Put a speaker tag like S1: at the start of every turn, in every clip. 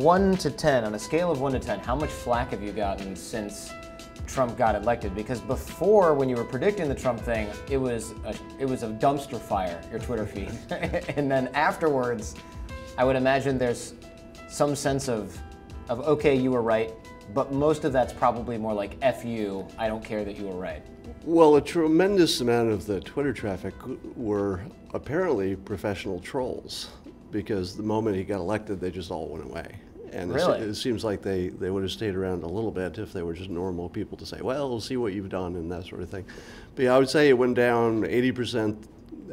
S1: one to ten, on a scale of one to ten, how much flack have you gotten since Trump got elected? Because before, when you were predicting the Trump thing, it was a, it was a dumpster fire, your Twitter feed, and then afterwards, I would imagine there's some sense of of okay, you were right, but most of that's probably more like "f you," I don't care that you were right.
S2: Well, a tremendous amount of the Twitter traffic were apparently professional trolls because the moment he got elected, they just all went away. And
S1: Really?
S2: it, it seems like they, they would have stayed around a little bit if they were just normal people to say, well, we'll see what you've done and that sort of thing. But yeah, I would say it went down 80%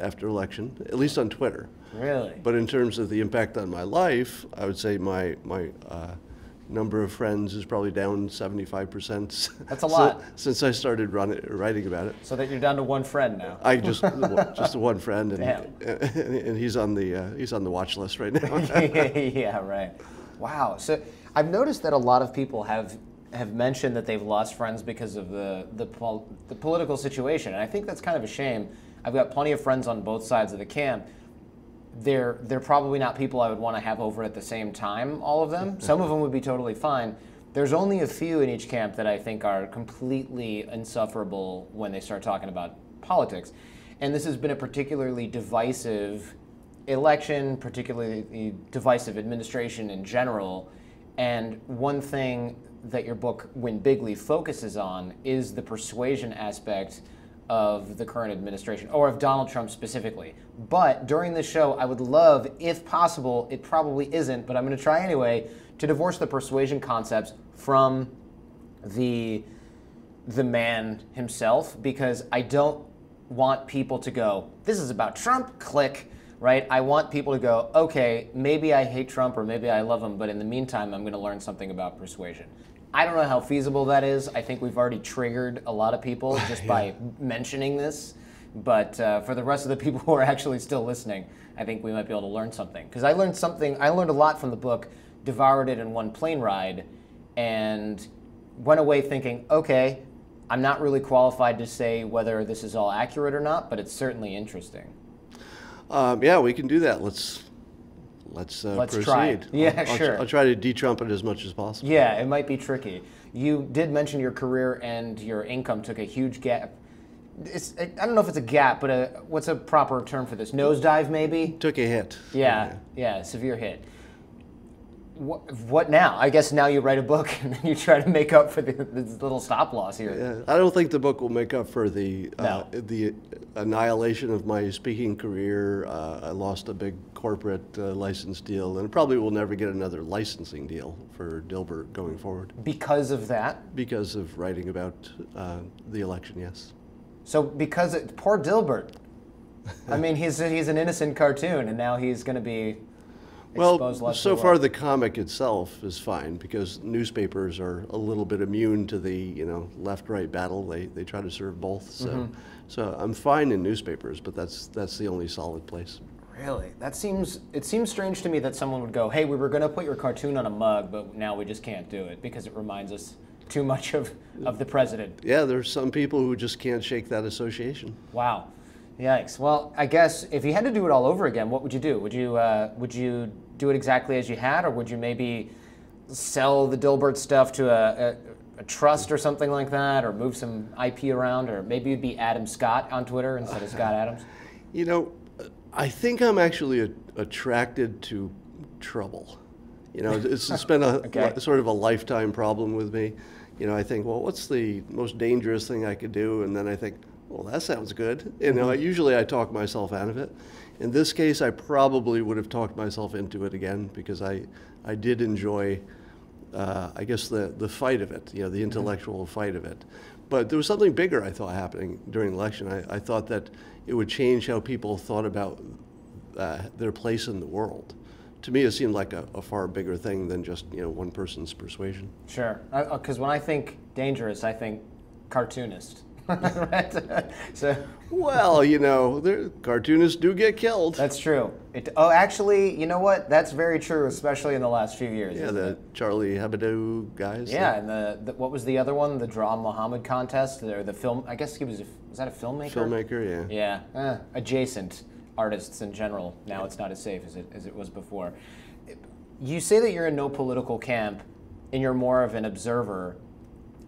S2: after election, at least on Twitter.
S1: Really?
S2: But in terms of the impact on my life, I would say my, my uh, number of friends is probably down 75%.
S1: That's a lot.
S2: since I started run, writing about it.
S1: So that you're down to one friend now.
S2: I just just the one friend, and,
S1: Damn.
S2: and he's on the uh, he's on the watch list right now.
S1: yeah, right. Wow. So I've noticed that a lot of people have have mentioned that they've lost friends because of the the, pol- the political situation, and I think that's kind of a shame. I've got plenty of friends on both sides of the camp. They're they're probably not people I would want to have over at the same time. All of them. Some of them would be totally fine. There's only a few in each camp that I think are completely insufferable when they start talking about politics, and this has been a particularly divisive election, particularly the divisive administration in general. And one thing that your book, Win Bigly, focuses on is the persuasion aspect of the current administration, or of Donald Trump specifically. But during this show, I would love, if possible, it probably isn't, but I'm going to try anyway, to divorce the persuasion concepts from the the man himself because I don't want people to go, this is about Trump, click, right? I want people to go, okay, maybe I hate Trump or maybe I love him, but in the meantime, I'm going to learn something about persuasion. I don't know how feasible that is. I think we've already triggered a lot of people just by mentioning this. But uh, for the rest of the people who are actually still listening, I think we might be able to learn something. Because I learned something, I learned a lot from the book, devoured it in one plane ride, and went away thinking, okay, I'm not really qualified to say whether this is all accurate or not, but it's certainly interesting.
S2: Um, yeah, we can do that. Let's let's uh,
S1: Let's
S2: proceed.
S1: try. Yeah,
S2: I'll, I'll,
S1: sure.
S2: I'll try to de-Trump it as much as possible.
S1: Yeah, it might be tricky. You did mention your career and your income took a huge gap. It's, I don't know if it's a gap, but a, what's a proper term for this? Nosedive, maybe?
S2: Took a hit.
S1: Yeah, yeah, severe hit. What, what now? I guess now you write a book and then you try to make up for the, this little stop loss here.
S2: Yeah, I don't think the book will make up for the uh, the annihilation of my speaking career. Uh, I lost a big corporate uh, license deal, and probably will never get another licensing deal for Dilbert going forward
S1: Because of that.
S2: because of writing about uh, the election. Yes.
S1: So because it, poor Dilbert. I mean, he's he's an innocent cartoon, and now he's going to be
S2: Well, so far the comic itself is fine because newspapers are a little bit immune to the you know left-right battle. They they try to serve both. So
S1: Mm-hmm.
S2: so I'm fine in newspapers, but that's that's the only solid place.
S1: Really? That seems it seems strange to me that someone would go, "Hey, we were going to put your cartoon on a mug, but now we just can't do it because it reminds us too much of of the president."
S2: Yeah, there's some people who just can't shake that association.
S1: Wow. Yikes. Well, I guess if you had to do it all over again, what would you do? Would you uh, would you do it exactly as you had, or would you maybe sell the Dilbert stuff to a, a, a trust or something like that, or move some IP around, or maybe you'd be Adam Scott on Twitter instead of Scott Adams?
S2: You know, I think I'm actually a, attracted to trouble. You know, it's, it's been a
S1: Okay.
S2: sort of a lifetime problem with me. You know, I think, well, what's the most dangerous thing I could do? And then I think, well, that sounds good. You know, I usually I talk myself out of it. In this case, I probably would have talked myself into it again because I, I did enjoy, uh, I guess, the, the fight of it, you know, the intellectual fight of it. But there was something bigger I thought happening during the election. I, I thought that it would change how people thought about uh, their place in the world. To me, it seemed like a, a far bigger thing than just you know one person's persuasion.
S1: Sure. Because when I think dangerous, I think cartoonist. right? so
S2: Well, you know, cartoonists do get killed.
S1: that's true. It, oh, actually, you know what? That's very true, especially in the last few years.
S2: yeah, the
S1: it?
S2: Charlie Hebdo guys.
S1: Yeah, and the, the what was the other one? The Draw Muhammad contest, or the film? I guess he was. A, was that a filmmaker?
S2: filmmaker. Yeah.
S1: Yeah, eh, adjacent artists in general. Now it's not as safe as it as it was before. you say that you're in no political camp and you're more of an observer,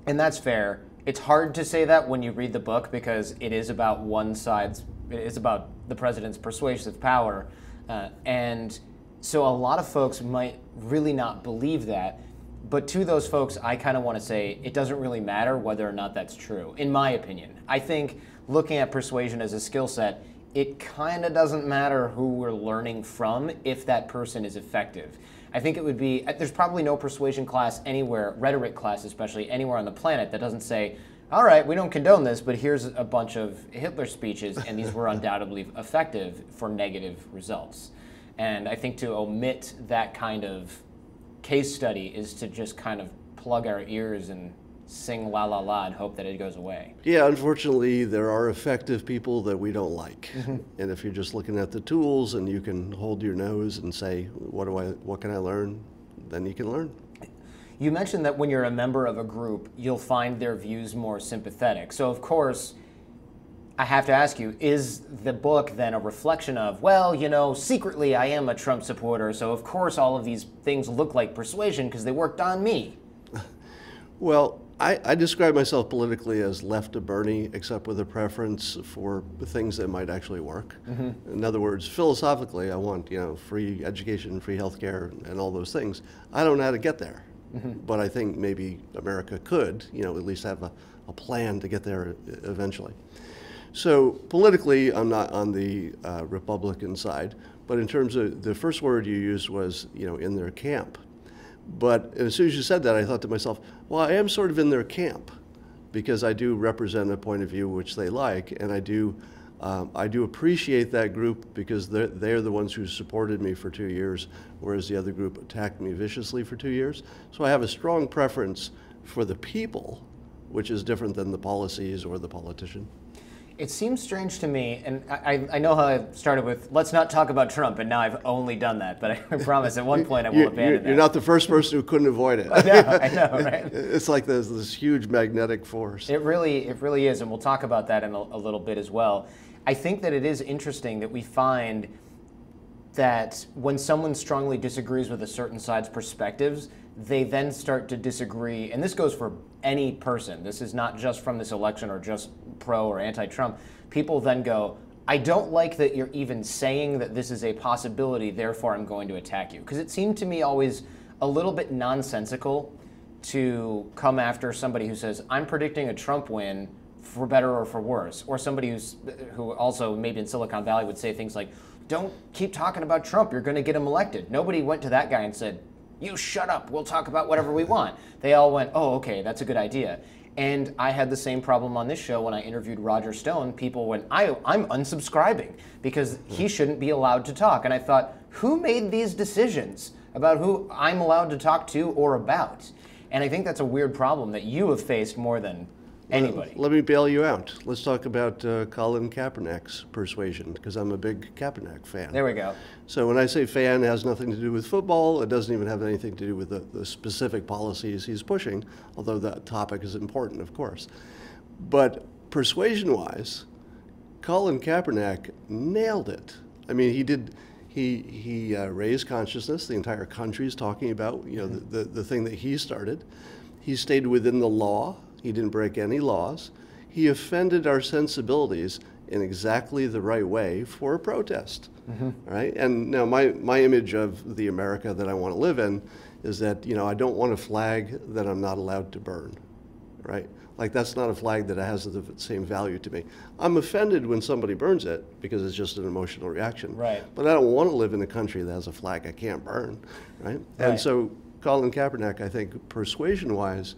S1: and that's fair. It's hard to say that when you read the book because it is about one side's, it is about the president's persuasive power. Uh, and so a lot of folks might really not believe that. But to those folks, I kind of want to say it doesn't really matter whether or not that's true, in my opinion. I think looking at persuasion as a skill set, it kind of doesn't matter who we're learning from if that person is effective. I think it would be, uh, there's probably no persuasion class anywhere, rhetoric class especially, anywhere on the planet that doesn't say, all right, we don't condone this, but here's a bunch of Hitler speeches, and these were undoubtedly effective for negative results. And I think to omit that kind of case study is to just kind of plug our ears and sing la la la and hope that it goes away.
S2: Yeah, unfortunately, there are effective people that we don't like. Mm-hmm. And if you're just looking at the tools and you can hold your nose and say, what do I what can I learn? Then you can learn.
S1: You mentioned that when you're a member of a group, you'll find their views more sympathetic. So of course, I have to ask you, is the book then a reflection of, well, you know, secretly I am a Trump supporter, so of course all of these things look like persuasion because they worked on me?
S2: well, I, I, describe myself politically as left of Bernie, except with a preference for things that might actually work. Mm-hmm. In other words, philosophically, I want you know free education, free healthcare, and all those things. I don't know how to get there, mm-hmm. but I think maybe America could, you know, at least have a, a plan to get there eventually. So politically, I'm not on the uh, Republican side, but in terms of the first word you used was, you know, in their camp. But as soon as you said that, I thought to myself, well, I am sort of in their camp because I do represent a point of view which they like, and I do, um, I do appreciate that group because they're, they're the ones who supported me for two years, whereas the other group attacked me viciously for two years. So I have a strong preference for the people, which is different than the policies or the politician.
S1: It seems strange to me, and I, I know how I started with let's not talk about Trump, and now I've only done that. But I promise at one point I will
S2: you,
S1: abandon
S2: you're,
S1: that.
S2: You're not the first person who couldn't avoid it.
S1: I know, I know, right?
S2: It's like there's this huge magnetic force.
S1: It really, it really is, and we'll talk about that in a, a little bit as well. I think that it is interesting that we find that when someone strongly disagrees with a certain side's perspectives, they then start to disagree, and this goes for any person. This is not just from this election or just pro or anti Trump. People then go, I don't like that you're even saying that this is a possibility, therefore I'm going to attack you. Because it seemed to me always a little bit nonsensical to come after somebody who says, I'm predicting a Trump win for better or for worse, or somebody who's who also maybe in Silicon Valley would say things like, "Don't keep talking about Trump. You're going to get him elected." Nobody went to that guy and said, you shut up, we'll talk about whatever we want. They all went, oh, okay, that's a good idea. And I had the same problem on this show when I interviewed Roger Stone. People went, I, I'm unsubscribing because he hmm. shouldn't be allowed to talk. And I thought, who made these decisions about who I'm allowed to talk to or about? And I think that's a weird problem that you have faced more than Anybody.
S2: Let, me bail you out. Let's talk about uh, Colin Kaepernick's persuasion, because I'm a big Kaepernick fan.
S1: There we go.
S2: So when I say fan, it has nothing to do with football. It doesn't even have anything to do with the, the specific policies he's pushing, although that topic is important, of course. But persuasion-wise, Colin Kaepernick nailed it. I mean, he did. He he uh, raised consciousness. The entire country is talking about you know the, the, the thing that he started. He stayed within the law he didn't break any laws. He offended our sensibilities in exactly the right way for a protest. Mm-hmm. Right? And now my, my image of the America that I want to live in is that, you know, I don't want a flag that I'm not allowed to burn. Right? Like that's not a flag that has the same value to me. I'm offended when somebody burns it because it's just an emotional reaction.
S1: Right.
S2: But I don't want to live in a country that has a flag I can't burn. Right? right. And so Colin Kaepernick, I think, persuasion wise,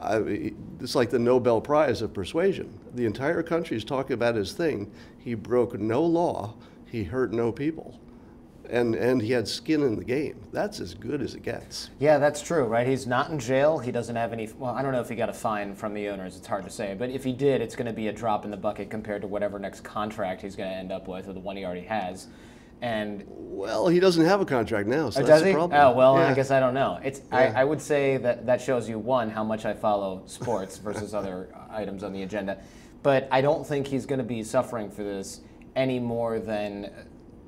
S2: I, it's like the Nobel Prize of persuasion. The entire country is talking about his thing. He broke no law. He hurt no people. And, and he had skin in the game. That's as good as it gets.
S1: Yeah, that's true, right? He's not in jail. He doesn't have any. Well, I don't know if he got a fine from the owners. It's hard to say. But if he did, it's going to be a drop in the bucket compared to whatever next contract he's going to end up with or the one he already has. And
S2: well, he doesn't have a contract now, so
S1: oh,
S2: that's
S1: the oh,
S2: problem.
S1: Oh well, yeah. I guess I don't know. It's yeah. I, I, would say that that shows you one how much I follow sports versus other uh, items on the agenda, but I don't think he's going to be suffering for this any more than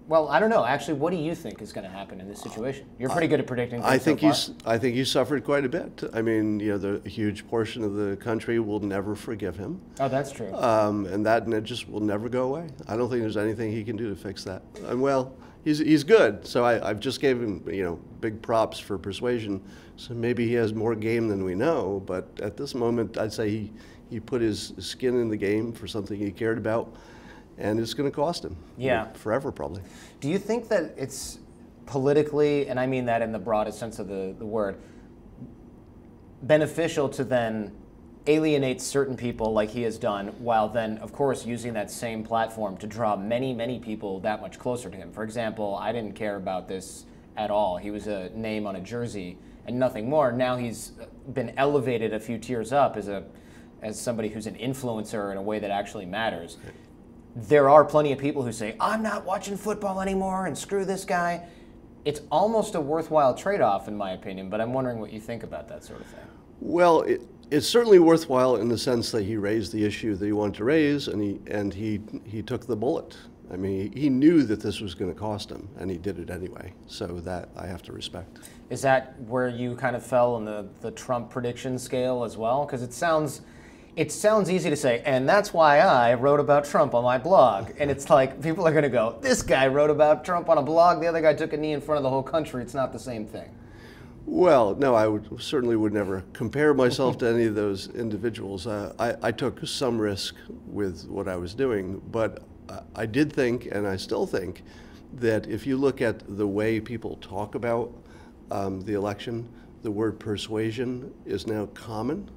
S1: well, I don't know. Actually, what do you think is going to happen in this situation? You're pretty good at predicting.
S2: I think
S1: so
S2: he's. I think he suffered quite a bit. I mean, you know, the huge portion of the country will never forgive him,
S1: Oh, that's true.
S2: um, and that and it just will never go away. I don't think there's anything he can do to fix that. And well, he's he's good. So I, I've just gave him, you know, big props for persuasion. So maybe he has more game than we know. But at this moment, I'd say he he put his skin in the game for something he cared about, and it's going to cost him.
S1: Yeah.
S2: forever probably.
S1: Do you think that it's politically, and I mean that in the broadest sense of the, the word, beneficial to then alienate certain people like he has done, while then, of course, using that same platform to draw many, many people that much closer to him? For example, I didn't care about this at all. He was a name on a jersey and nothing more. Now he's been elevated a few tiers up as a as somebody who's an influencer in a way that actually matters there are plenty of people who say, I'm not watching football anymore and screw this guy. It's almost a worthwhile trade off, in my opinion, but I'm wondering what you think about that sort of thing.
S2: Well, it, it's certainly worthwhile in the sense that he raised the issue that he wanted to raise, and he and he he took the bullet. I mean, he, knew that this was going to cost him, and he did it anyway. So that I have to respect.
S1: Is that where you kind of fell in the, the Trump prediction scale as well? Because it sounds. It sounds easy to say, and that's why I wrote about Trump on my blog. And it's like people are going to go, "This guy wrote about Trump on a blog. The other guy took a knee in front of the whole country. It's not the same thing."
S2: Well, no, I would certainly would never compare myself to any of those individuals. Uh, I, I took some risk with what I was doing, but I- I did think, and I still think, that if you look at the way people talk about um, the election, the word persuasion is now common.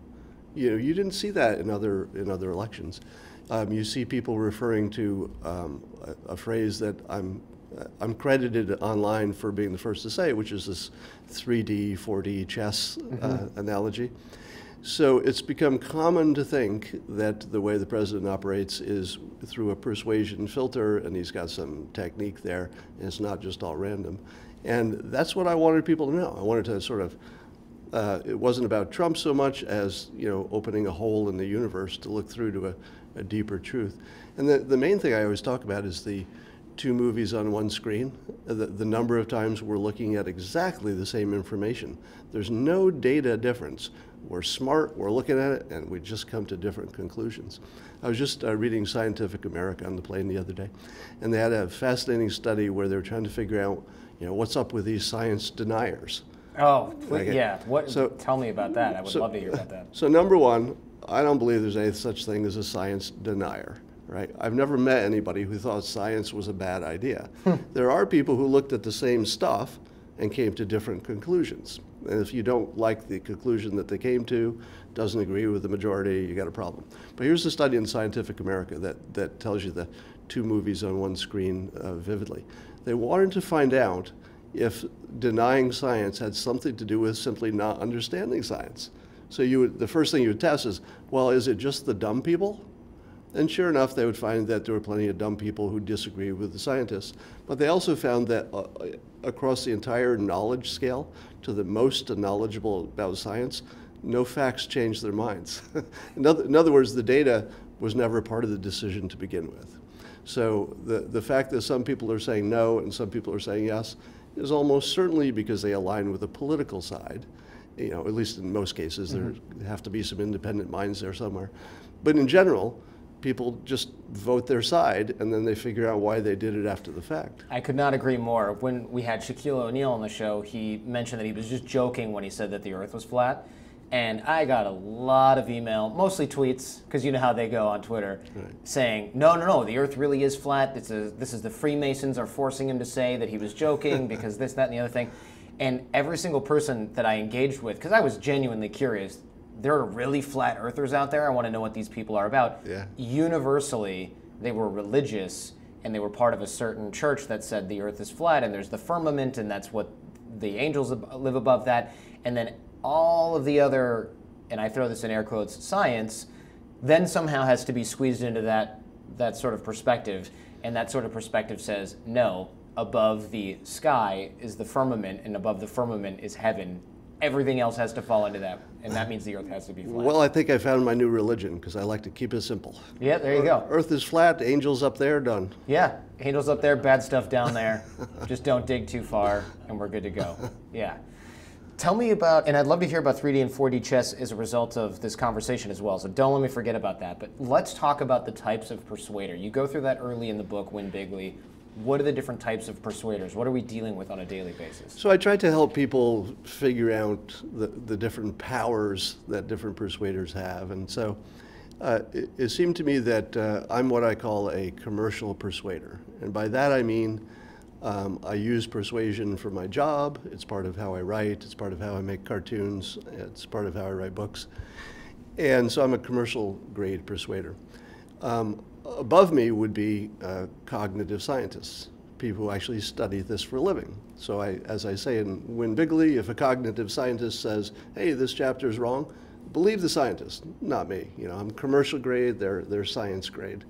S2: You know, you didn't see that in other in other elections. Um, you see people referring to um, a, a phrase that I'm I'm credited online for being the first to say, which is this 3D, 4D chess uh, analogy. So it's become common to think that the way the president operates is through a persuasion filter, and he's got some technique there, and it's not just all random. And that's what I wanted people to know. I wanted to sort of uh, it wasn't about Trump so much as you know opening a hole in the universe to look through to a, a deeper truth. And the, the main thing I always talk about is the two movies on one screen, the, the number of times we're looking at exactly the same information. There's no data difference. We're smart, we're looking at it, and we just come to different conclusions. I was just uh, reading Scientific America on the plane the other day, and they had a fascinating study where they were trying to figure out, you know, what's up with these science deniers.
S1: Oh,
S2: Okay.
S1: yeah. What?
S2: So-
S1: tell me about that. I would
S2: so-
S1: love to hear about that.
S2: So number one, I don't believe there's any such thing as a science denier, right? I've never met anybody who thought science was a bad idea. there are people who looked at the same stuff and came to different conclusions. And if you don't like the conclusion that they came to, doesn't agree with the majority, you got a problem. But here's a study in Scientific America that, that tells you the two movies on one screen uh, vividly. They wanted to find out if denying science had something to do with simply not understanding science. So you would, the first thing you would test is, well, is it just the dumb people? And sure enough, they would find that there were plenty of dumb people who disagree with the scientists. But they also found that uh, across the entire knowledge scale, to the most knowledgeable about science, no facts changed their minds. in, other, in other words, the data was never part of the decision to begin with. So the, the fact that some people are saying no and some people are saying yes is almost certainly because they align with the political side. You know, at least in most cases, there mm-hmm. have to be some independent minds there somewhere. But in general, people just vote their side and then they figure out why they did it after the fact.
S1: I could not agree more. When we had Shaquille O'Neal on the show, he mentioned that he was just joking when he said that the Earth was flat. And I got a lot of email, mostly tweets, because you know how they go on Twitter, saying, "No, no, no, the Earth really is flat. This is this is the Freemasons are forcing him to say that he was joking because this, that, and the other thing." And every single person that I engaged with, because I was genuinely curious, there are really flat earthers out there. I want to know what these people are about.
S2: Yeah.
S1: Universally, they were religious and they were part of a certain church that said the earth is flat and there's the firmament and that's what the angels live above that. And then all of the other, and I throw this in air quotes, science, then somehow has to be squeezed into that, that sort of perspective. And that sort of perspective says, no, above the sky is the firmament and above the firmament is heaven everything else has to fall into that, and that means the Earth has to be flat.
S2: Well, I think I found my new religion because I like to keep it simple.
S1: yeah, there you go.
S2: Earth is flat, angels up there, done.
S1: Yeah, angels up there, bad stuff down there. Just don't dig too far, and we're good to go. Yeah. Tell me about, and I'd love to hear about 3D and 4D chess as a result of this conversation as well. So don't let me forget about that. But let's talk about the types of persuader. You go through that early in the book, Win Bigly. What are the different types of persuaders? What are we dealing with on a daily basis?
S2: So I try to help people figure out the, the different powers that different persuaders have. And so uh, it, it, seemed to me that uh, I'm what I call a commercial persuader. And by that I mean um, I use persuasion for my job. It's part of how I write. It's part of how I make cartoons. It's part of how I write books. And so I'm a commercial grade persuader. Um, above me would be uh, cognitive scientists, people who actually study this for a living. So I, as I say in Win Bigly, if a cognitive scientist says, hey, this chapter is wrong, believe the scientist, not me. You know, I'm commercial grade, they're, they're science grade.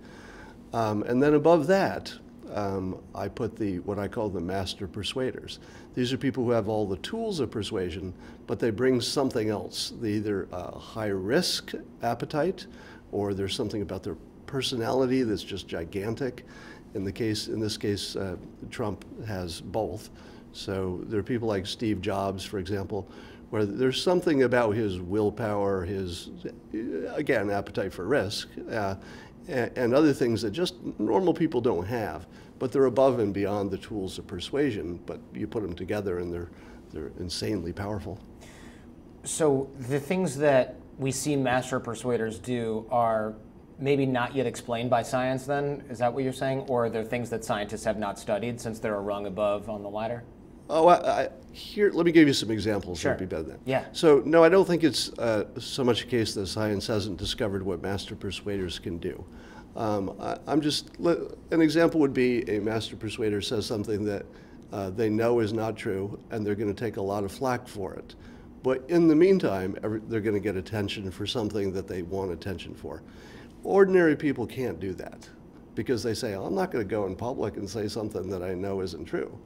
S2: Um, and then above that, um, I put the what I call the master persuaders. These are people who have all the tools of persuasion, but they bring something else. They either a high risk appetite, or there's something about their personality that's just gigantic. In the case, in this case, uh, Trump has both. So there are people like Steve Jobs, for example, where there's something about his willpower, his again appetite for risk, uh, and, and other things that just normal people don't have. But they're above and beyond the tools of persuasion. But you put them together, and they're they're insanely powerful.
S1: So the things that we see master persuaders do are maybe not yet explained by science then? Is that what you're saying? Or are there things that scientists have not studied since they're a rung above on the ladder?
S2: Oh, I, I, here, let me give you some examples
S1: sure.
S2: that would be better than.
S1: Yeah.
S2: So, no, I don't think it's uh, so much a case that science hasn't discovered what master persuaders can do. Um, I, am just, an example would be a master persuader says something that uh, they know is not true, and they're going to take a lot of flack for it. But in the meantime, every, they're going to get attention for something that they want attention for. Ordinary people can't do that because they say, I'm not going to go in public and say something that I know isn't true.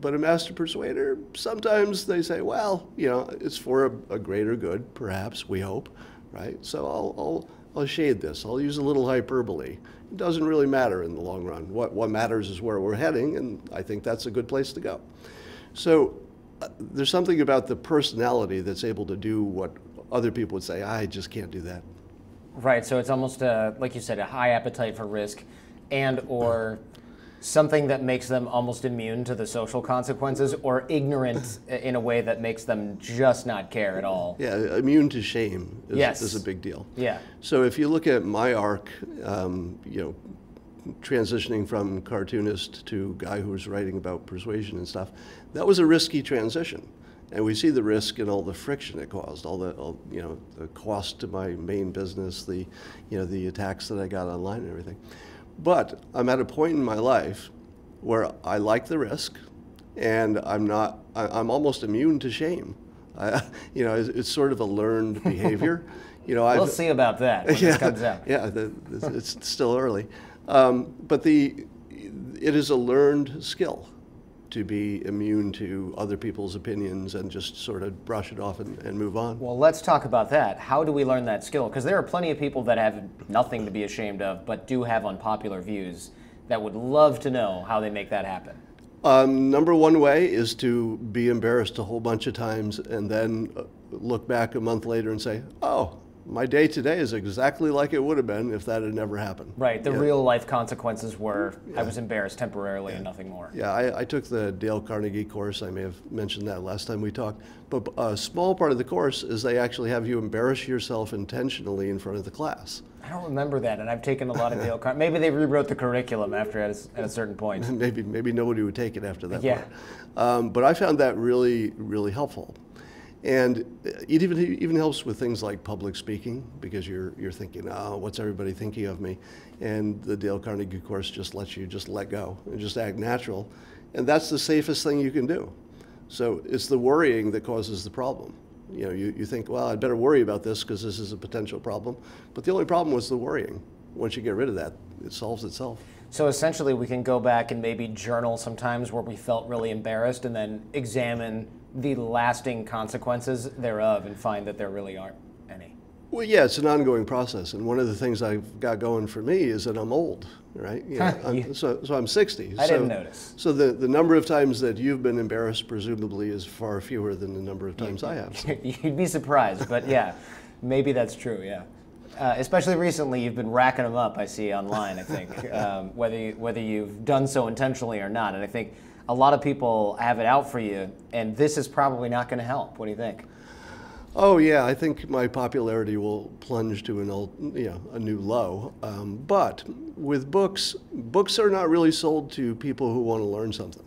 S2: But a master persuader, sometimes they say, well, you know, it's for a, a greater good, perhaps, we hope, right? So I'll, I'll, I'll shade this. I'll use a little hyperbole. It doesn't really matter in the long run. What, what matters is where we're heading, and I think that's a good place to go. So uh, there's something about the personality that's able to do what other people would say, I just can't do that.
S1: Right. So it's almost a, like you said, a high appetite for risk, and or something that makes them almost immune to the social consequences, or ignorant in a way that makes them just not care at all.
S2: Yeah, immune to shame is,
S1: yes.
S2: is a big deal.
S1: Yeah.
S2: So if you look at my arc, um, you know, transitioning from cartoonist to guy who was writing about persuasion and stuff, that was a risky transition and we see the risk and all the friction it caused, all the all, you know the cost to my main business, the you know the attacks that I got online and everything. But I'm at a point in my life where I like the risk, and I'm not. I, am almost immune to shame. I, you know, it's, it's, sort of a learned behavior. You know,
S1: we'll I've, see about that when
S2: yeah,
S1: this comes out.
S2: Yeah, the, it's still early, um, but the it is a learned skill to be immune to other people's opinions and just sort of brush it off and, and move on.
S1: Well, let's talk about that. How do we learn that skill? Because there are plenty of people that have nothing to be ashamed of, but do have unpopular views that would love to know how they make that happen.
S2: Um, number one way is to be embarrassed a whole bunch of times and then uh, look back a month later and say, oh, my day today is exactly like it would have been if that had never happened.
S1: Right. The yeah. real life consequences were yeah. I was embarrassed temporarily
S2: yeah.
S1: and nothing more.
S2: Yeah, I, I, took the Dale Carnegie course. I may have mentioned that last time we talked. But a small part of the course is they actually have you embarrass yourself intentionally in front of the class.
S1: I don't remember that, and I've taken a lot of Dale Carnegie. Maybe they rewrote the curriculum after at a, at a certain point.
S2: maybe maybe nobody would take it after that.
S1: Yeah.
S2: Um, but I found that really really helpful. And it even, even helps with things like public speaking because you're, you're thinking, oh, what's everybody thinking of me? And the Dale Carnegie course just lets you just let go and just act natural. And that's the safest thing you can do. So it's the worrying that causes the problem. You know, you, you think, well, I'd better worry about this because this is a potential problem. But the only problem was the worrying. Once you get rid of that, it solves itself.
S1: So essentially, we can go back and maybe journal sometimes where we felt really embarrassed and then examine the lasting consequences thereof and find that there really aren't any.
S2: Well, yeah, it's an ongoing process, and one of the things I've got going for me is that I'm old, right? You know, I'm, so, so I'm 60.
S1: I
S2: so,
S1: didn't notice.
S2: So the, the number of times that you've been embarrassed, presumably, is far fewer than the number of times I have.
S1: You'd be surprised, but yeah, maybe that's true. Yeah, uh, especially recently, you've been racking them up. I see online. I think um, whether you, whether you've done so intentionally or not, and I think a lot of people have it out for you, and this is probably not going to help. What do you think?
S2: Oh yeah, I think my popularity will plunge to an old, you know, a new low. Um, but with books, books are not really sold to people who want to learn something.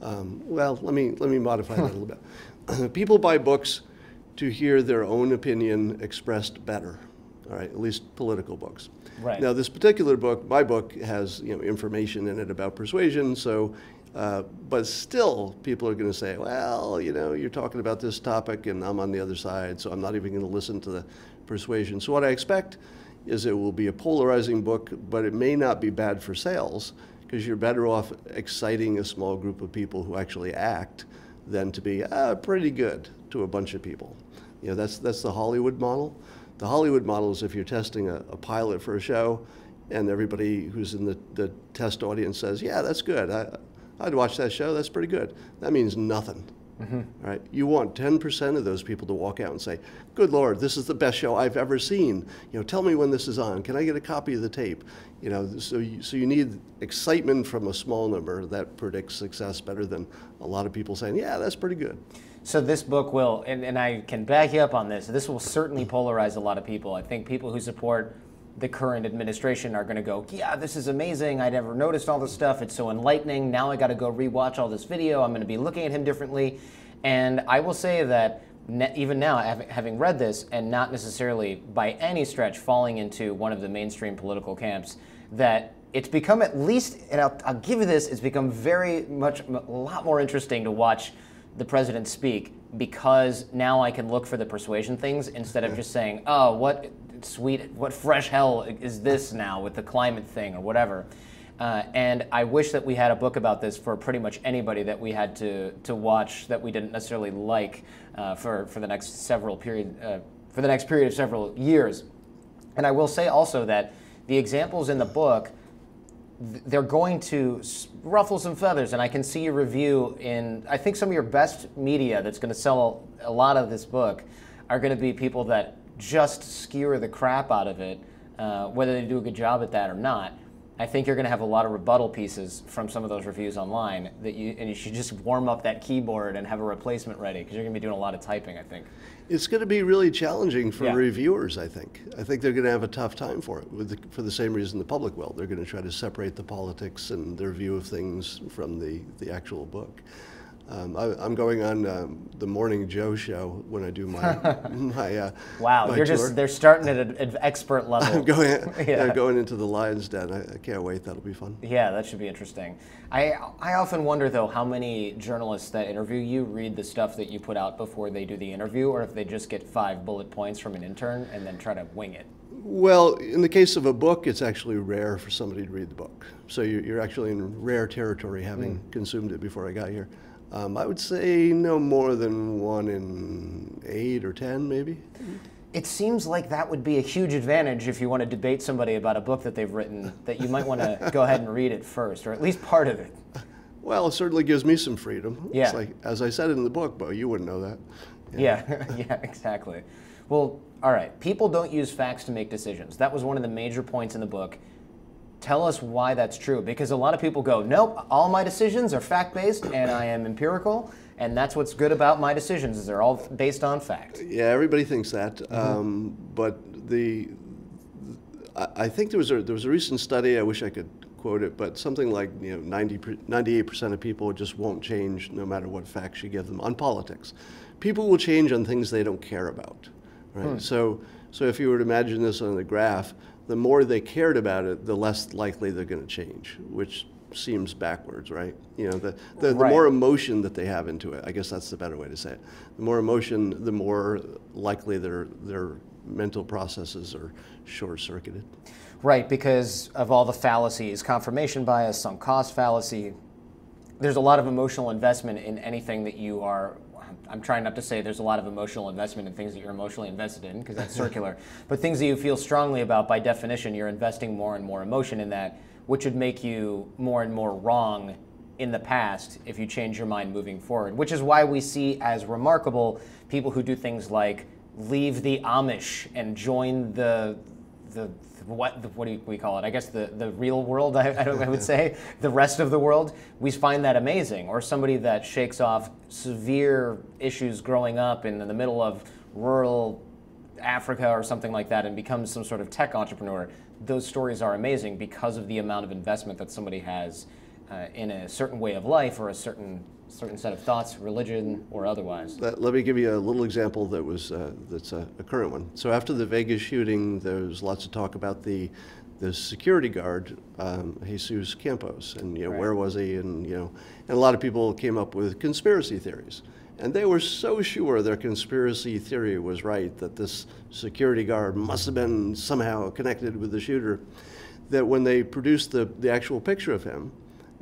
S2: Um, well, let me let me modify that a little bit. people buy books to hear their own opinion expressed better. All right, at least political books.
S1: Right.
S2: Now, this particular book, my book, has you know information in it about persuasion, so uh, but still, people are going to say, well, you know, you're talking about this topic and I'm on the other side, so I'm not even going to listen to the persuasion. So, what I expect is it will be a polarizing book, but it may not be bad for sales because you're better off exciting a small group of people who actually act than to be uh, pretty good to a bunch of people. You know, that's, that's the Hollywood model. The Hollywood model is if you're testing a, a pilot for a show and everybody who's in the, the test audience says, yeah, that's good. I, I'd watch that show. That's pretty good. That means nothing. Mm-hmm. Right? You want 10% of those people to walk out and say, "Good Lord, this is the best show I've ever seen." You know, tell me when this is on. Can I get a copy of the tape? You know, so you, so you need excitement from a small number that predicts success better than a lot of people saying, "Yeah, that's pretty good."
S1: So this book will, and, and I can back you up on this. This will certainly polarize a lot of people. I think people who support the current administration are going to go, yeah, this is amazing. I never noticed all this stuff. It's so enlightening. Now I got to go rewatch all this video. I'm going to be looking at him differently. And I will say that even now, having read this and not necessarily by any stretch falling into one of the mainstream political camps, that it's become at least, and I'll, I'll give you this, it's become very much, a lot more interesting to watch the president speak because now I can look for the persuasion things instead of just saying, oh, what sweet, what fresh hell is this now with the climate thing or whatever. Uh, and I wish that we had a book about this for pretty much anybody that we had to, to watch that we didn't necessarily like uh, for, for the next several period uh, for the next period of several years. And I will say also that the examples in the book they're going to ruffle some feathers and i can see your review in i think some of your best media that's going to sell a lot of this book are going to be people that just skewer the crap out of it, uh, whether they do a good job at that or not. I think you're going to have a lot of rebuttal pieces from some of those reviews online that you and you should just warm up that keyboard and have a replacement ready because you're going to be doing a lot of typing. I think
S2: it's going to be really challenging for yeah. reviewers. I think I think they're going to have a tough time for it the, for the same reason the public will. They're going to try to separate the politics and their view of things from the the actual book. Um, I, am going on um, the Morning Joe show when I do my my. Uh,
S1: wow,
S2: my
S1: you're tour. just they're starting at an expert level.
S2: I'm going yeah. going into the Lions Den. I, I, can't wait. That'll be fun.
S1: Yeah, that should be interesting. I I often wonder though how many journalists that interview you read the stuff that you put out before they do the interview, or if they just get five bullet points from an intern and then try to wing it.
S2: Well, in the case of a book, it's actually rare for somebody to read the book. So you're, you're actually in rare territory, having mm. consumed it before I got here. Um, I would say no more than one in eight or ten, maybe.
S1: It seems like that would be a huge advantage if you want to debate somebody about a book that they've written, that you might want to go ahead and read it first, or at least part of it.
S2: Well, it certainly gives me some freedom.
S1: Yeah.
S2: It's like, as I said in the book, but you wouldn't know that.
S1: Yeah, yeah, yeah exactly. Well, all right. People don't use facts to make decisions. That was one of the major points in the book. Tell us why that's true, because a lot of people go, nope, all my decisions are fact-based and I am empirical, and that's what's good about my decisions is they're all based on fact.
S2: Yeah, everybody thinks that, mm-hmm. um, but the I think there was a there was a recent study. I wish I could quote it, but something like you know 98 percent of people just won't change no matter what facts you give them on politics. People will change on things they don't care about, right? Hmm. So so if you were to imagine this on the graph, the more they cared about it, the less likely they're going to change, which seems backwards, right? You know, the, the, right. the, more emotion that they have into it, I guess that's the better way to say it. The more emotion, the more likely their, their mental processes are short circuited.
S1: Right, because of all the fallacies, confirmation bias, sunk cost fallacy, there's a lot of emotional investment in anything that you are I'm, trying not to say there's a lot of emotional investment in things that you're emotionally invested in because that's circular, but things that you feel strongly about, by definition, you're investing more and more emotion in that, which would make you more and more wrong in the past if you change your mind moving forward, which is why we see as remarkable people who do things like leave the Amish and join the the what what do we call it? I guess the, the real world. I, I, I would say the rest of the world. We find that amazing. Or somebody that shakes off severe issues growing up in, in the middle of rural Africa or something like that and becomes some sort of tech entrepreneur. Those stories are amazing because of the amount of investment that somebody has uh, in a certain way of life or a certain certain set of thoughts, religion or otherwise.
S2: Let, let me give you a little example that was uh, that's a, a, current one. So after the Vegas shooting, there was lots of talk about the the security guard um, Jesus Campos and you know right. where was he and you know and a lot of people came up with conspiracy theories. And they were so sure their conspiracy theory was right that this security guard must have been somehow connected with the shooter that when they produced the, the actual picture of him,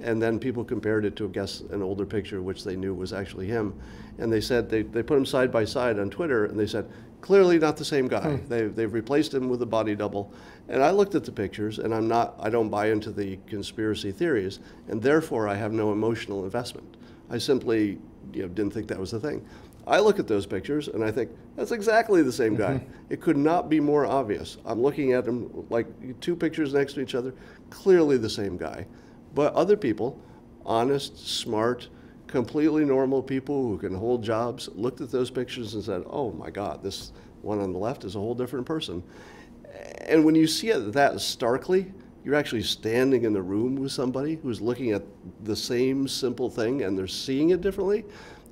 S2: and then people compared it to, I guess, an older picture, which they knew was actually him. And they said, they, they put him side by side on Twitter, and they said, clearly not the same guy. Hmm. They, they've replaced him with a body double. And I looked at the pictures, and I'm not, I don't buy into the conspiracy theories, and therefore I have no emotional investment. I simply you know, didn't think that was the thing. I look at those pictures and I think that's exactly the same guy. Mm-hmm. It could not be more obvious. I'm looking at them like two pictures next to each other, clearly the same guy. But other people, honest, smart, completely normal people who can hold jobs, looked at those pictures and said, oh my God, this one on the left is a whole different person. And when you see it that starkly, you're actually standing in the room with somebody who's looking at the same simple thing and they're seeing it differently.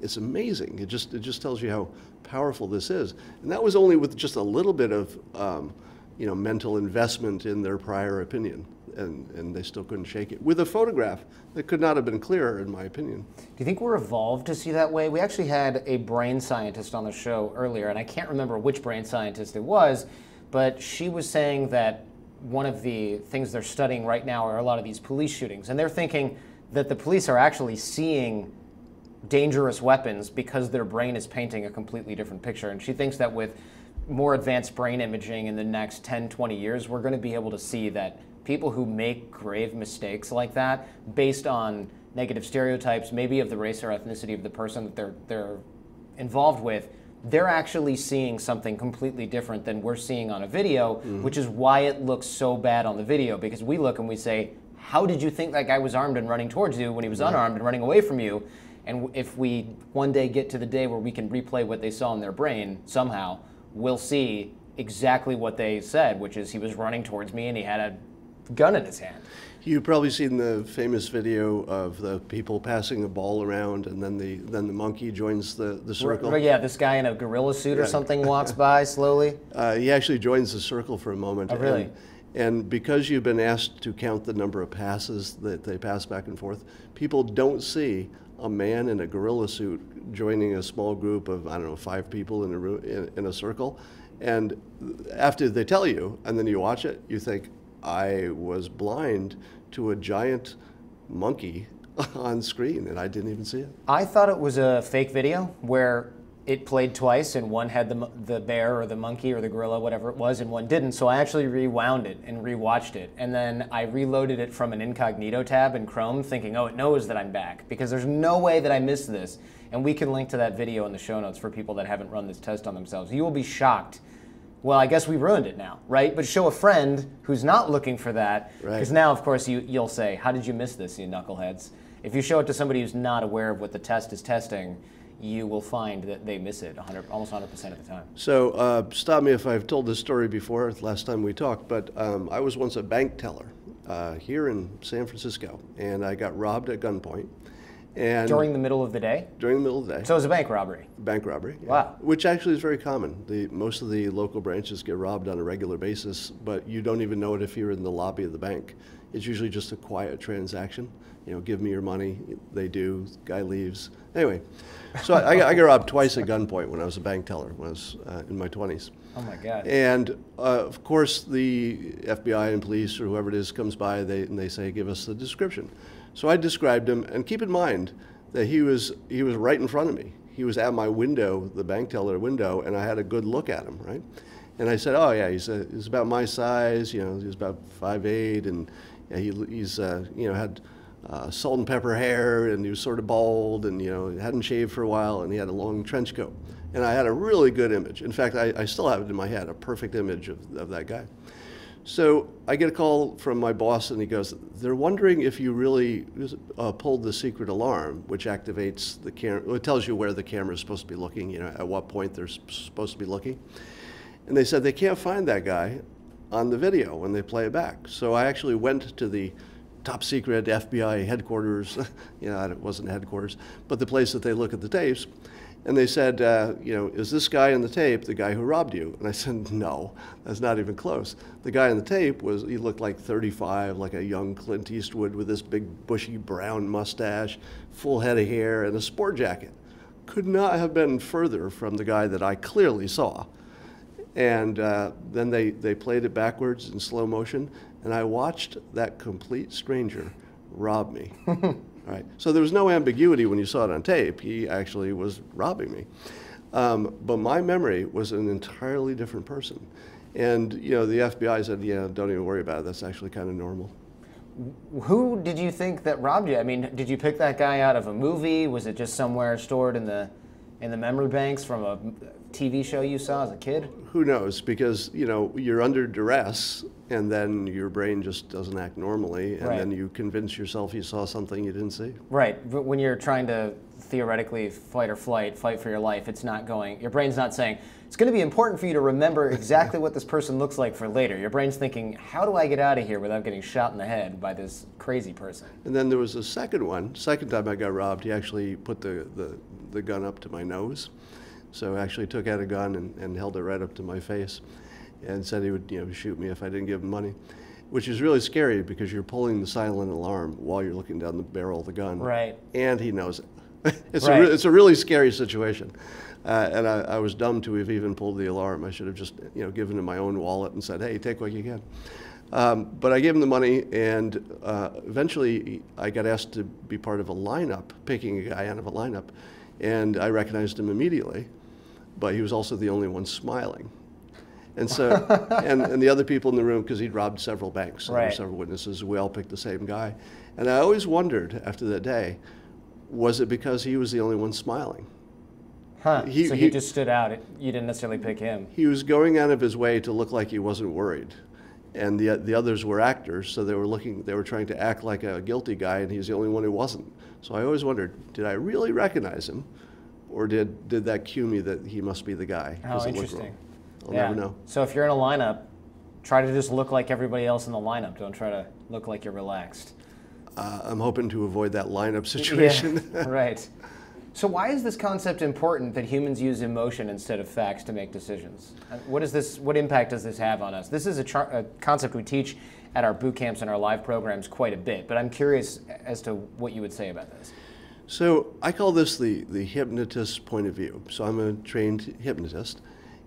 S2: It's amazing. It just it just tells you how powerful this is. And that was only with just a little bit of um, you know mental investment in their prior opinion and, and they still couldn't shake it with a photograph that could not have been clearer, in my opinion.
S1: Do you think we're evolved to see that way? We actually had a brain scientist on the show earlier, and I can't remember which brain scientist it was, but she was saying that one of the things they're studying right now are a lot of these police shootings, and they're thinking that the police are actually seeing dangerous weapons because their brain is painting a completely different picture. And she thinks that with more advanced brain imaging in the next 10, 20 years, we're going to be able to see that people who make grave mistakes like that based on negative stereotypes, maybe of the race or ethnicity of the person that they're they're involved with, they're actually seeing something completely different than we're seeing on a video, mm-hmm. which is why it looks so bad on the video because we look and we say, "How did you think that guy was armed and running towards you when he was right. unarmed and running away from you?" And if we one day get to the day where we can replay what they saw in their brain somehow, we'll see exactly what they said, which is he was running towards me and he had a gun in his hand.
S2: You've probably seen the famous video of the people passing a ball around, and then the then the monkey joins the, the circle.
S1: yeah, this guy in a gorilla suit yeah. or something walks by slowly.
S2: Uh, he actually joins the circle for a moment.
S1: Oh, really?
S2: And, and because you've been asked to count the number of passes that they pass back and forth, people don't see a man in a gorilla suit joining a small group of I don't know five people in a in, in a circle, and after they tell you, and then you watch it, you think, I was blind to a giant monkey on screen and I didn't even see it.
S1: I thought it was a fake video where it played twice and one had the, the bear or the monkey or the gorilla, whatever it was, and one didn't. So I actually rewound it and rewatched it. And then I reloaded it from an incognito tab in Chrome thinking, oh, it knows that I'm back because there's no way that I missed this. And we can link to that video in the show notes for people that haven't run this test on themselves. You will be shocked well, I guess we ruined it now, right? But show a friend who's not looking for that, because right. now, of course, you, you'll say, How did you miss this, you knuckleheads? If you show it to somebody who's not aware of what the test is testing, you will find that they miss it 100, almost 100% of the time.
S2: So, uh, stop me if I've told this story before, last time we talked, but um, I was once a bank teller uh, here in San Francisco, and I got robbed at gunpoint.
S1: And during the middle of the day?
S2: During the middle of the day.
S1: So it was a bank robbery?
S2: Bank robbery.
S1: Yeah. Wow.
S2: Which actually is very common. The, most of the local branches get robbed on a regular basis, but you don't even know it if you're in the lobby of the bank. It's usually just a quiet transaction. You know, give me your money. They do. Guy leaves. Anyway, so I, I, got robbed twice at gunpoint when I was a bank teller when I was uh, in my 20s.
S1: Oh my God.
S2: And uh, of course, the FBI and police or whoever it is comes by they, and they say, give us the description. So I described him, and keep in mind that he was he was right in front of me. he was at my window, the bank teller window, and I had a good look at him, right? And I said, "Oh yeah, he's a, he's about my size. You know, he's about five eight, and yeah, he, he's uh, you know had uh, salt and pepper hair, and he was sort of bald, and you know hadn't shaved for a while, and he had a long trench coat. And I had a really good image. In fact, I, I still have it in my head, a perfect image of, of that guy. So I get a call from my boss, and he goes, "They're wondering if you really uh, pulled the secret alarm, which activates the camera. It tells you where the camera is supposed to be looking. You know, at what point they're supposed to be looking." And they said they can't find that guy on the video when they play it back. So I actually went to the top secret FBI headquarters. you know, it wasn't headquarters, but the place that they look at the tapes. And they said, uh, you know, is this guy in the tape the guy who robbed you? And I said, no, that's not even close. The guy in the tape was, he looked like 35, like a young Clint Eastwood with this big bushy brown mustache, full head of hair, and a sport jacket. Could not have been further from the guy that I clearly saw. And uh, then they, they played it backwards in slow motion, and I watched that complete stranger rob me. right? So there was no ambiguity when you saw it on tape. He actually was robbing me. Um, but my memory was an entirely different person. And, you know, the FBI said, yeah, don't even worry about it. That's actually kind of normal.
S1: Who did you think that robbed you? I mean, did you pick that guy out of a movie? Was it just somewhere stored in the in the memory banks from a TV show you saw as a kid?
S2: Who knows? Because you know you're under duress, and then your brain just doesn't act normally, and
S1: Right.
S2: then you convince yourself you saw something you didn't see.
S1: Right. But when you're trying to theoretically fight or flight, fight for your life, it's not going. Your brain's not saying it's going to be important for you to remember exactly what this person looks like for later. Your brain's thinking, how do I get out of here without getting shot in the head by this crazy person?
S2: And then there was a second one. Second time I got robbed, he actually put the, the, the gun up to my nose. So I actually took out a gun and, and held it right up to my face and said he would you know, shoot me if I didn't give him money, which is really scary because you're pulling the silent alarm while you're looking down the barrel of the gun.
S1: Right.
S2: And he knows it. it's,
S1: Right.
S2: a it's a really scary situation. Uh, and I, I was dumb to have even pulled the alarm. I should have just you know, given him my own wallet and said, hey, take what you can. Um, but I gave him the money, and uh, eventually I got asked to be part of a lineup, picking a guy out of a lineup, and I recognized him immediately. But he was also the only one smiling, and so and, and the other people in the room because he'd robbed several banks, and there were
S1: Right.
S2: several witnesses. We all picked the same guy, and I always wondered after that day, was it because he was the only one smiling?
S1: Huh.
S2: He-
S1: so he,
S2: he-
S1: just stood out. It- You didn't necessarily pick him.
S2: he was going out of his way to look like he wasn't worried. And the, the others were actors, so they were looking, they were trying to act like a guilty guy, and he's the only one who wasn't. So I always wondered, did I really recognize him? Or did, did that cue me that he must be the guy?
S1: How
S2: 'cause it looked
S1: Oh, interesting.
S2: I'll
S1: yeah.
S2: never know.
S1: So if you're in a lineup, try to just look like everybody else in the lineup. Don't try to look like you're relaxed.
S2: Uh, I'm hoping to avoid that lineup situation.
S1: Yeah, right. So why is this concept important that humans use emotion instead of facts to make decisions? Uh, What is this? What impact does this have on us? This is a, char- a concept we teach at our boot camps and our live programs quite a bit. But I'm curious as to what you would say about this.
S2: So I call this the, the hypnotist's point of view. So I'm a trained hypnotist.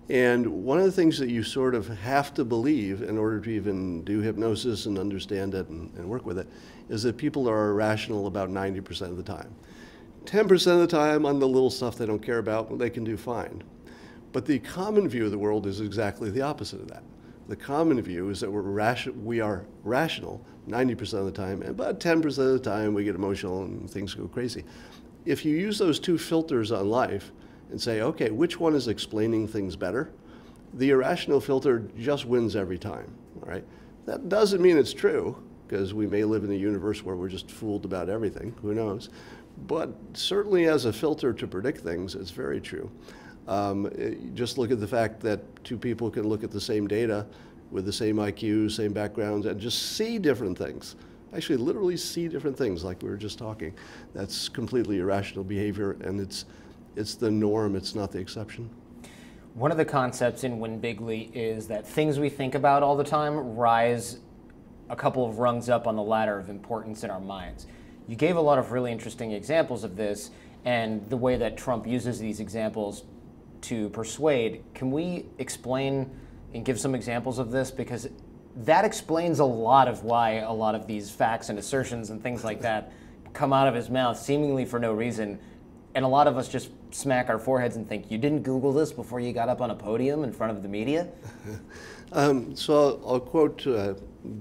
S2: And one of the things that you sort of have to believe in order to even do hypnosis and understand it and, and work with it is that people are irrational about 90% of the time. 10% of the time on the little stuff they don't care about, they can do fine. But the common view of the world is exactly the opposite of that. The common view is that we're ration- we are rational 90% of the time, and about 10% of the time we get emotional and things go crazy. If you use those two filters on life and say, okay, which one is explaining things better? The irrational filter just wins every time, all right? That doesn't mean it's true, because we may live in a universe where we're just fooled about everything, who knows? But certainly as a filter to predict things, it's very true. Um, just look at the fact that two people can look at the same data with the same IQ, same backgrounds, and just see different things. Actually, literally see different things, like we were just talking. That's completely irrational behavior, and it's, it's the norm, it's not the exception.
S1: One of the concepts in Win Bigly is that things we think about all the time rise a couple of rungs up on the ladder of importance in our minds. You gave a lot of really interesting examples of this and the way that Trump uses these examples to persuade. Can we explain and give some examples of this? Because that explains a lot of why a lot of these facts and assertions and things like that come out of his mouth seemingly for no reason and a lot of us just smack our foreheads and think, you didn't Google this before you got up on a podium in front of the media?
S2: um, so I'll, I'll quote uh,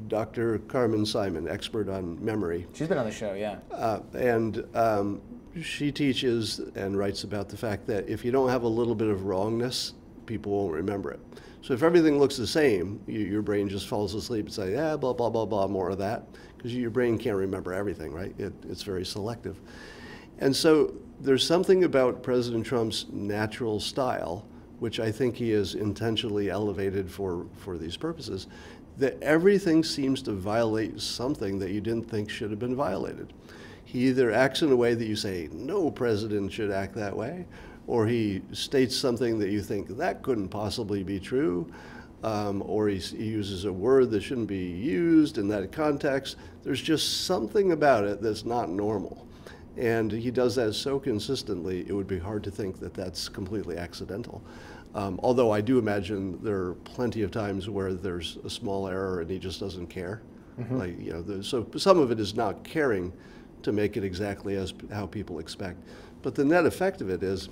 S2: Dr. Carmen Simon, expert on memory.
S1: She's been on the show, yeah.
S2: Uh, and um, she teaches and writes about the fact that if you don't have a little bit of wrongness, people won't remember it. So if everything looks the same, you, your brain just falls asleep and say, yeah, blah, blah, blah, blah, more of that, because your brain can't remember everything, right? It, it's very selective. And so there's something about President Trump's natural style, which I think he has intentionally elevated for, for these purposes, that everything seems to violate something that you didn't think should have been violated. He either acts in a way that you say, no president should act that way, or he states something that you think that couldn't possibly be true, um, or he, he, uses a word that shouldn't be used in that context. There's just something about it that's not normal. And he does that so consistently, it would be hard to think that that's completely accidental. Um, although I do imagine there are plenty of times where there's a small error and he just doesn't care. Mm-hmm. Like, you know, so some of it is not caring to make it exactly as how people expect. But the net effect of it is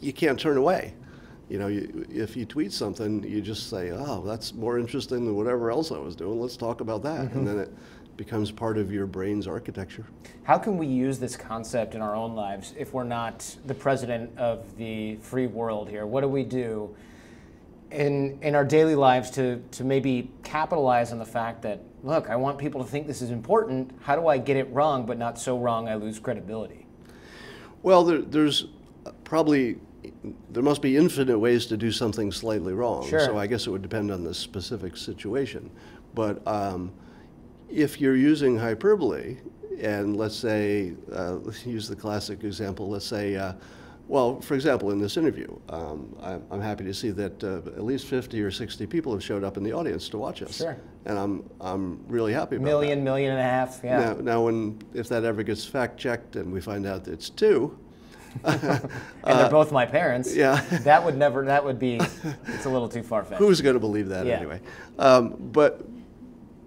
S2: you can't turn away. You know, you, if you tweet something, you just say, "Oh, that's more interesting than whatever else I was doing. Let's talk about that," mm-hmm. and then it becomes part of your brain's architecture.
S1: How can we use this concept in our own lives if we're not the president of the free world here? What do we do in in our daily lives to to maybe capitalize on the fact that look, I want people to think this is important. How do I get it wrong, but not so wrong I lose credibility?
S2: Well, there, there's probably there must be infinite ways to do something slightly wrong.
S1: Sure.
S2: So I guess it would depend on the specific situation. But um, if you're using hyperbole, and let's say, uh, let's use the classic example, let's say, uh, well, for example, in this interview, um, I'm, I'm, happy to see that uh, at least 50 or 60 people have showed up in the audience to watch us.
S1: Sure.
S2: And I'm, I'm really happy about
S1: million,
S2: that.
S1: Million, million and a half, yeah.
S2: Now, now when, if that ever gets fact checked and we find out that it's two,
S1: and they're both my parents.
S2: Yeah.
S1: that would never. That would be. It's a little too far fetched.
S2: Who's going to believe that
S1: yeah.
S2: anyway? Um, but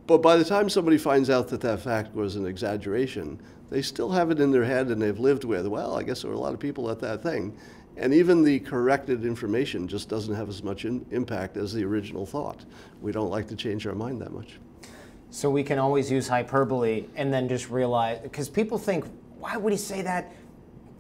S2: but by the time somebody finds out that that fact was an exaggeration, they still have it in their head and they've lived with. Well, I guess there were a lot of people at that thing, and even the corrected information just doesn't have as much in, impact as the original thought. We don't like to change our mind that much.
S1: So we can always use hyperbole and then just realize because people think, why would he say that?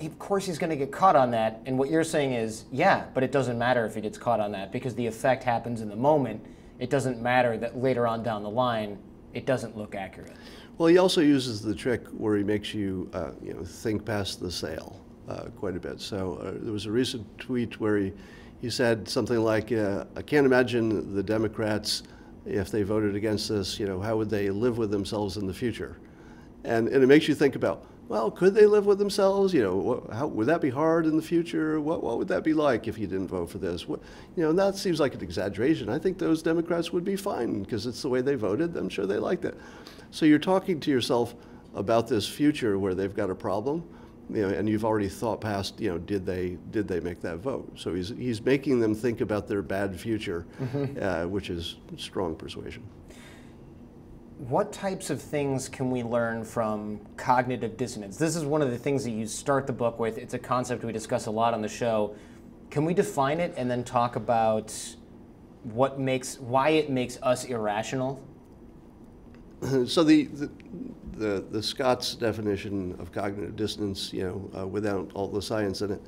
S1: of course he's going to get caught on that. And what you're saying is, yeah, but it doesn't matter if he gets caught on that because the effect happens in the moment. It doesn't matter that later on down the line, it doesn't look accurate.
S2: Well, he also uses the trick where he makes you, uh, you know, think past the sale uh, quite a bit. So uh, there was a recent tweet where he, he said something like, uh, "I can't imagine the Democrats if they voted against this. You know, how would they live with themselves in the future?" And and it makes you think about well, could they live with themselves? You know, what, how, would that be hard in the future? What, what would that be like if you didn't vote for this? What, you know, and that seems like an exaggeration. I think those Democrats would be fine because it's the way they voted. I'm sure they liked it. So you're talking to yourself about this future where they've got a problem, you know, and you've already thought past, you know, did they did they make that vote? So he's he's making them think about their bad future, mm-hmm. uh, which is strong persuasion
S1: what types of things can we learn from cognitive dissonance? This is one of the things that you start the book with. It's a concept we discuss a lot on the show. Can we define it and then talk about what makes why it makes us irrational?
S2: So the, the the, the Scott's definition of cognitive dissonance, you know, uh, without all the science in it,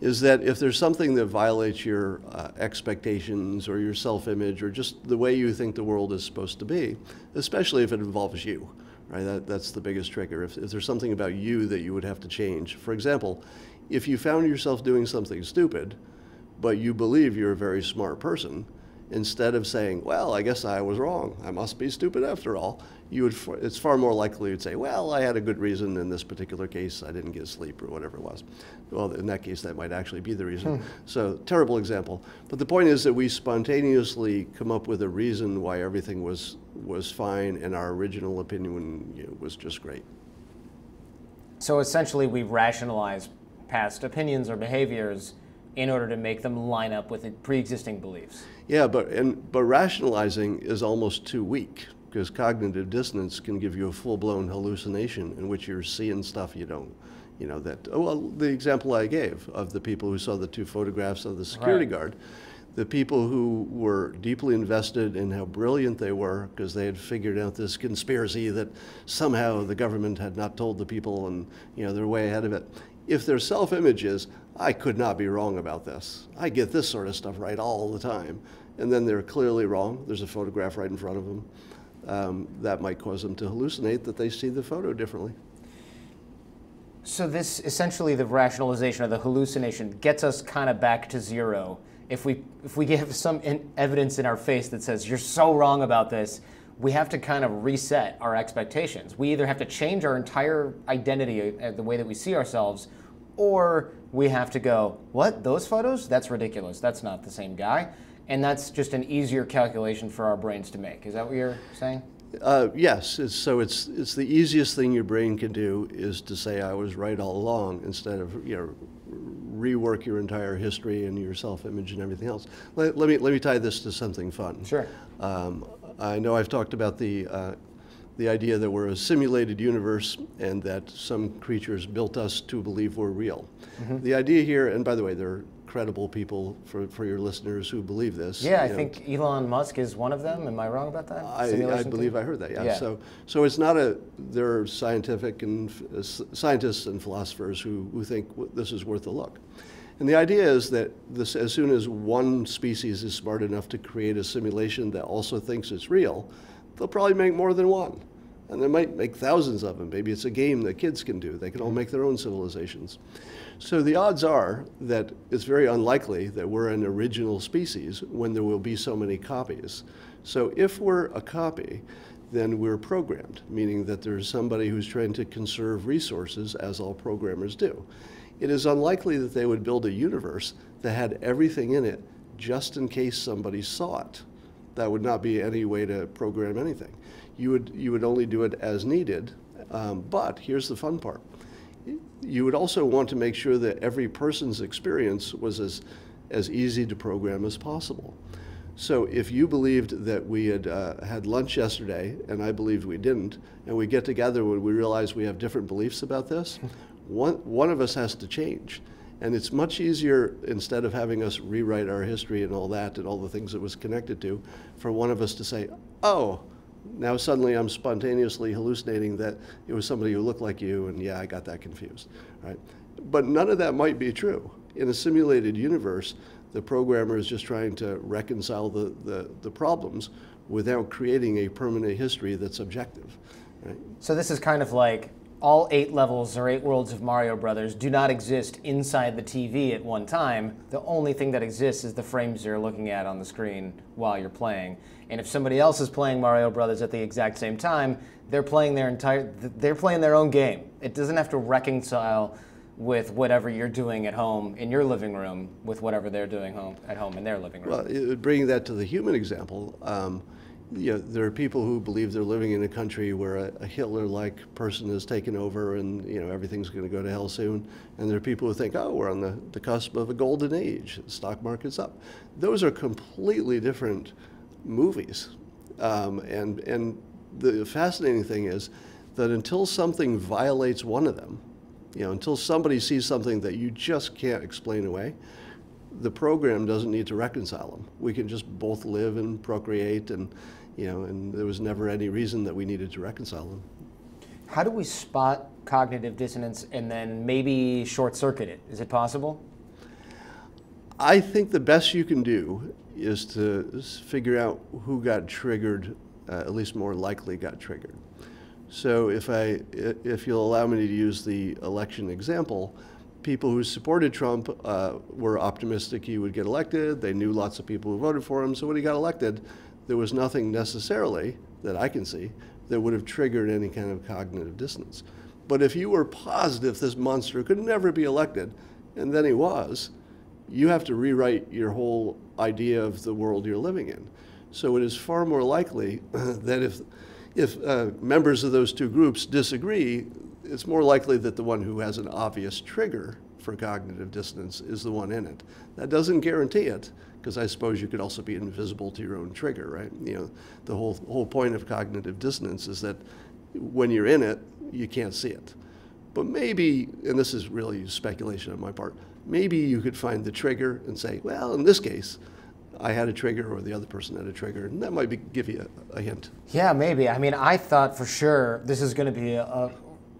S2: is that if there's something that violates your uh, expectations or your self image or just the way you think the world is supposed to be, especially if it involves you, right? That, that's the biggest trigger. If, if there's something about you that you would have to change. For example, if you found yourself doing something stupid, but you believe you're a very smart person, instead of saying, well, I guess I was wrong, I must be stupid after all, you would, it's far more likely you'd say, well, I had a good reason in this particular case, I didn't get sleep or whatever it was. Well, in that case, that might actually be the reason. Hmm. So, terrible example. But the point is that we spontaneously come up with a reason why everything was, was fine and our original opinion you know, was just great.
S1: So essentially, we rationalize past opinions or behaviors in order to make them line up with pre-existing beliefs.
S2: Yeah, but and but rationalizing is almost too weak because cognitive dissonance can give you a full-blown hallucination in which you're seeing stuff you don't, you know, that, oh, well, the example I gave of the people who saw the two photographs of the security
S1: Right.
S2: guard, the people who were deeply invested in how brilliant they were because they had figured out this conspiracy that somehow the government had not told the people and, you know, they're way ahead of it. If their self-image is, I could not be wrong about this. I get this sort of stuff right all the time. And then they're clearly wrong. There's a photograph right in front of them. Um, that might cause them to hallucinate that they see the photo differently.
S1: So this essentially the rationalization of the hallucination gets us kind of back to zero. If we if we give some in evidence in our face that says you're so wrong about this, we have to kind of reset our expectations. We either have to change our entire identity, uh, the way that we see ourselves, or we have to go, what? Those photos? That's ridiculous. That's not the same guy. And that's just an easier calculation for our brains to make. Is that what you're saying?
S2: Uh, yes, it's, so it's, it's the easiest thing your brain can do is to say I was right all along instead of, you know, rework your entire history and your self-image and everything else. Let, let me, let me tie this to something fun.
S1: Sure.
S2: Um, I know I've talked about the, uh, the idea that we're a simulated universe and that some creatures built us to believe we're real. The idea here, and by the way, there are credible people for, for your listeners who believe this.
S1: Yeah, I
S2: know.
S1: think Elon Musk is one of them. Am I wrong about that?
S2: I, I believe? I heard that. Yeah.
S1: Yeah.
S2: So, so it's not a. There are scientific and uh, scientists and philosophers who, who think w- this is worth a look. And the idea is that this, as soon as one species is smart enough to create a simulation that also thinks it's real, they'll probably make more than one. And they might make thousands of them. Maybe it's a game that kids can do. They can all make their own civilizations. So the odds are that it's very unlikely that we're an original species when there will be so many copies. So if we're a copy, then we're programmed, meaning that there's somebody who's trying to conserve resources, as all programmers do. It is unlikely that they would build a universe that had everything in it just in case somebody saw it. That would not be any way to program anything. You would, you would only do it as needed. Um, but here's the fun part you would also want to make sure that every person's experience was as, as easy to program as possible. So if you believed that we had uh, had lunch yesterday and I believed we didn't, and we get together when we realize we have different beliefs about this, one, one of us has to change. And it's much easier, instead of having us rewrite our history and all that and all the things it was connected to, for one of us to say, oh, now suddenly I'm spontaneously hallucinating that it was somebody who looked like you, and yeah, I got that confused, right? But none of that might be true. In a simulated universe, the programmer is just trying to reconcile the, the, the problems without creating a permanent history that's objective, right?
S1: So this is kind of like all eight levels or eight worlds of Mario Brothers do not exist inside the TV at one time. The only thing that exists is the frames you're looking at on the screen while you're playing. And if somebody else is playing Mario Brothers at the exact same time, they're playing their entire they're playing their own game. It doesn't have to reconcile with whatever you're doing at home in your living room with whatever they're doing home at home in their living room.
S2: Well, bringing that to the human example, um, you know, there are people who believe they're living in a country where a, a Hitler-like person has taken over and you know everything's going to go to hell soon, and there are people who think, oh, we're on the, the cusp of a golden age, the stock market's up. Those are completely different movies, um, and and the fascinating thing is that until something violates one of them, you know, until somebody sees something that you just can't explain away, the program doesn't need to reconcile them. We can just both live and procreate, and you know, and there was never any reason that we needed to reconcile them.
S1: How do we spot cognitive dissonance and then maybe short circuit it? Is it possible?
S2: I think the best you can do is to figure out who got triggered, uh, at least more likely got triggered. So if I, i- if you'll allow me to use the election example, people who supported Trump uh, were optimistic he would get elected. They knew lots of people who voted for him. So when he got elected, there was nothing necessarily that I can see that would have triggered any kind of cognitive dissonance. But if you were positive this monster could never be elected, and then he was, you have to rewrite your whole idea of the world you're living in. So it is far more likely that if, if uh, members of those two groups disagree, it's more likely that the one who has an obvious trigger for cognitive dissonance is the one in it. That doesn't guarantee it, because I suppose you could also be invisible to your own trigger, right? You know, the whole whole point of cognitive dissonance is that when you're in it, you can't see it. But maybe, and this is really speculation on my part, maybe you could find the trigger and say, well, in this case, I had a trigger or the other person had a trigger, and that might be, give you a, a hint.
S1: Yeah, maybe. I mean, I thought for sure this is going to be a, a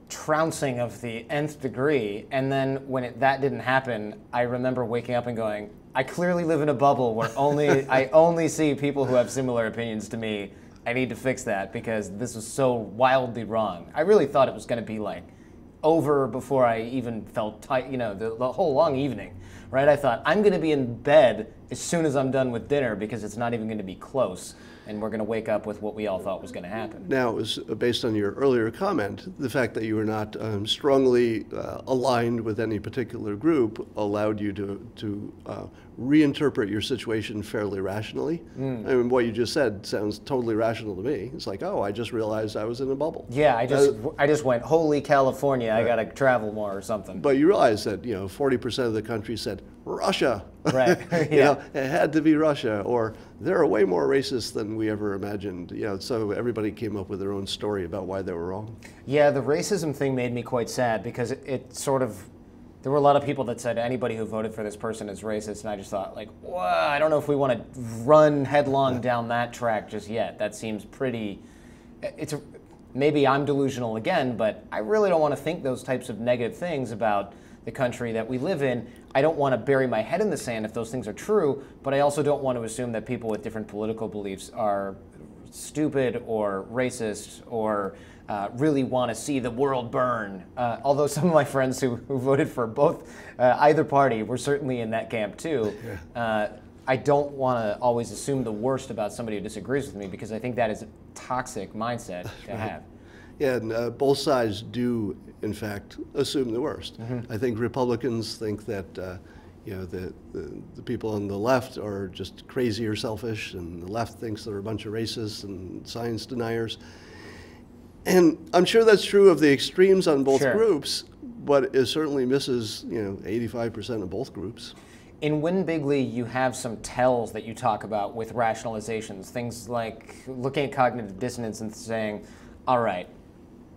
S1: trouncing of the nth degree, and then when it, that didn't happen, I remember waking up and going, I clearly live in a bubble where only I only see people who have similar opinions to me. I need to fix that because this was so wildly wrong. I really thought it was going to be like over before I even felt tight, you know, the, the whole long evening, right? I thought, I'm going to be in bed as soon as I'm done with dinner because it's not even going to be close and we're going to wake up with what we all thought was going to happen.
S2: Now, it was based on your earlier comment, the fact that you were not um, strongly uh, aligned with any particular group allowed you to, to uh, reinterpret your situation fairly rationally. Mm. I mean, what you just said sounds totally rational to me. It's like, oh, I just realized I was in a bubble.
S1: Yeah, I just, uh, I just went, holy California, right. I got to travel more or something.
S2: But you realize that, you know, 40% of the country said, Russia.
S1: Right.
S2: yeah. you know, it had to be Russia, or they're way more racist than we ever imagined. You know, so everybody came up with their own story about why they were wrong.
S1: Yeah, the racism thing made me quite sad because it, it sort of there were a lot of people that said anybody who voted for this person is racist, and I just thought like, well, I don't know if we want to run headlong down that track just yet. That seems pretty. It's a, maybe I'm delusional again, but I really don't want to think those types of negative things about the country that we live in. I don't want to bury my head in the sand if those things are true, but I also don't want to assume that people with different political beliefs are stupid or racist or uh, really want to see the world burn. Uh, although some of my friends who, who voted for both uh, either party were certainly in that camp too. Yeah. Uh, I don't want to always assume the worst about somebody who disagrees with me because I think that is a toxic mindset to have.
S2: Yeah, and uh, both sides do, in fact, assume the worst. Mm-hmm. I think Republicans think that, uh, you know, the, the, the, people on the left are just crazy or selfish, and the left thinks they're a bunch of racists and science deniers. And I'm sure that's true of the extremes on both sure. groups, but it certainly misses, you know, 85% of both groups.
S1: In Win Bigly, you have some tells that you talk about with rationalizations, things like looking at cognitive dissonance and saying, all right,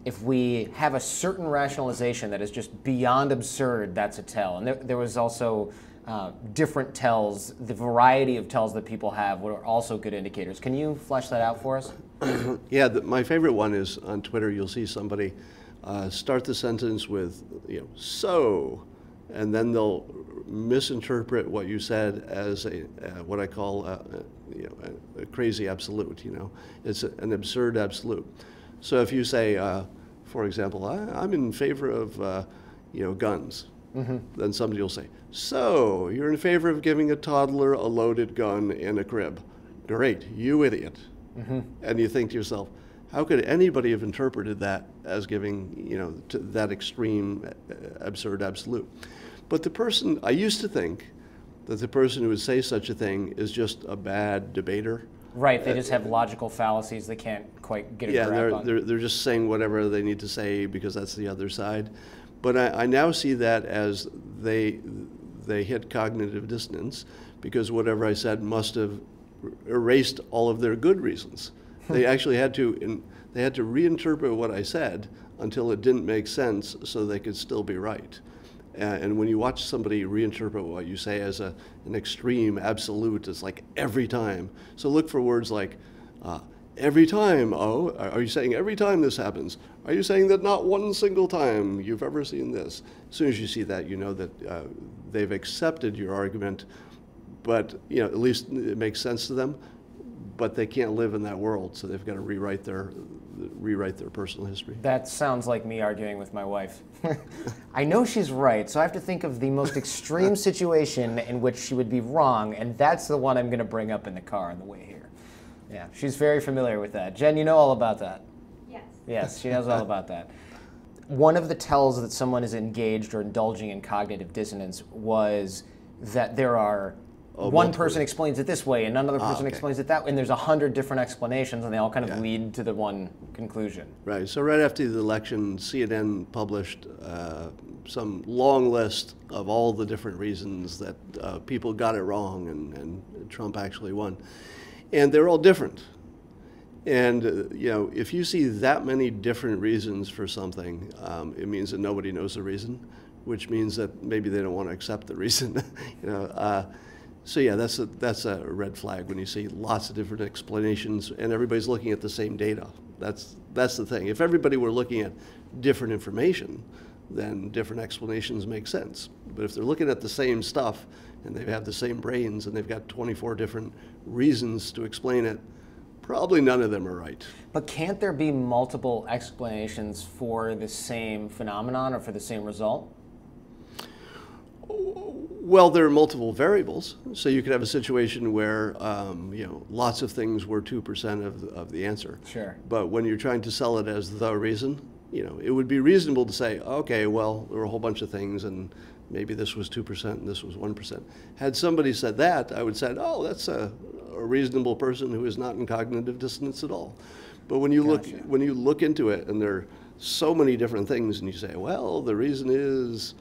S1: if we have a certain rationalization that is just beyond absurd, that's a tell. And there, there was also uh, different tells, the variety of tells that people have were also good indicators. Can you flesh that out for us?
S2: yeah, the, my favorite one is on Twitter. You'll see somebody uh, start the sentence with, you know, so, and then they'll misinterpret what you said as a uh, what I call a, you know, a, a, crazy absolute. You know, it's a, an absurd absolute. So if you say, uh, for example, I, am in favor of uh, you know guns, mm-hmm. then somebody will say, so you're in favor of giving a toddler a loaded gun in a crib? Great, you idiot. Mm-hmm. And you think to yourself, how could anybody have interpreted that as giving you know that extreme uh, absurd absolute? But the person I used to think that the person who would say such a thing is just a bad debater
S1: Right, they just have logical fallacies they can't quite get a
S2: yeah,
S1: grab
S2: they're,
S1: on.
S2: they're, they're just saying whatever they need to say because that's the other side. But I, I now see that as they, they hit cognitive dissonance because whatever I said must have erased all of their good reasons. they actually had to, in, they had to reinterpret what I said until it didn't make sense so they could still be right. Uh, and when you watch somebody reinterpret what you say as a, an extreme absolute, it's like every time. So look for words like uh, every time. Oh, are you saying every time this happens? Are you saying that not one single time you've ever seen this? As soon as you see that, you know that uh, they've accepted your argument, but you know at least it makes sense to them. But they can't live in that world, so they've got to rewrite their rewrite their personal history.
S1: That sounds like me arguing with my wife. I know she's right, so I have to think of the most extreme situation in which she would be wrong, and that's the one I'm going to bring up in the car on the way here. Yeah, she's very familiar with that. Jen, you know all about that.
S3: Yes.
S1: Yes, she knows all about that. One of the tells that someone is engaged or indulging in cognitive dissonance was that there are Oh, one person explains it this way, and another ah, person ah, okay. explains it that way, and there's a hundred different explanations, and they all kind of yeah. lead to the one conclusion.
S2: Right. So right after the election, CNN published uh, some long list of all the different reasons that uh, people got it wrong and, and Trump actually won. And they're all different. And uh, you know, if you see that many different reasons for something, um, it means that nobody knows the reason, which means that maybe they don't want to accept the reason. you know, uh, so yeah, that's a, that's a red flag when you see lots of different explanations and everybody's looking at the same data. That's that's the thing. If everybody were looking at different information, then different explanations make sense. But if they're looking at the same stuff and they have the same brains and they've got 24 different reasons to explain it, probably none of them are right.
S1: But can't there be multiple explanations for the same phenomenon or for the same result?
S2: Well, there are multiple variables. So you could have a situation where, um, you know, lots of things were 2% of the, of the answer.
S1: Sure.
S2: But when you're trying to sell it as the reason, you know, it would be reasonable to say, okay, well, there were a whole bunch of things and maybe this was 2% and this was 1%. Had somebody said that, I would say, oh, that's a, a reasonable person who is not in cognitive dissonance at all. But when you
S1: Gotcha.
S2: look when you look into it and there are so many different things and you say, well, the reason is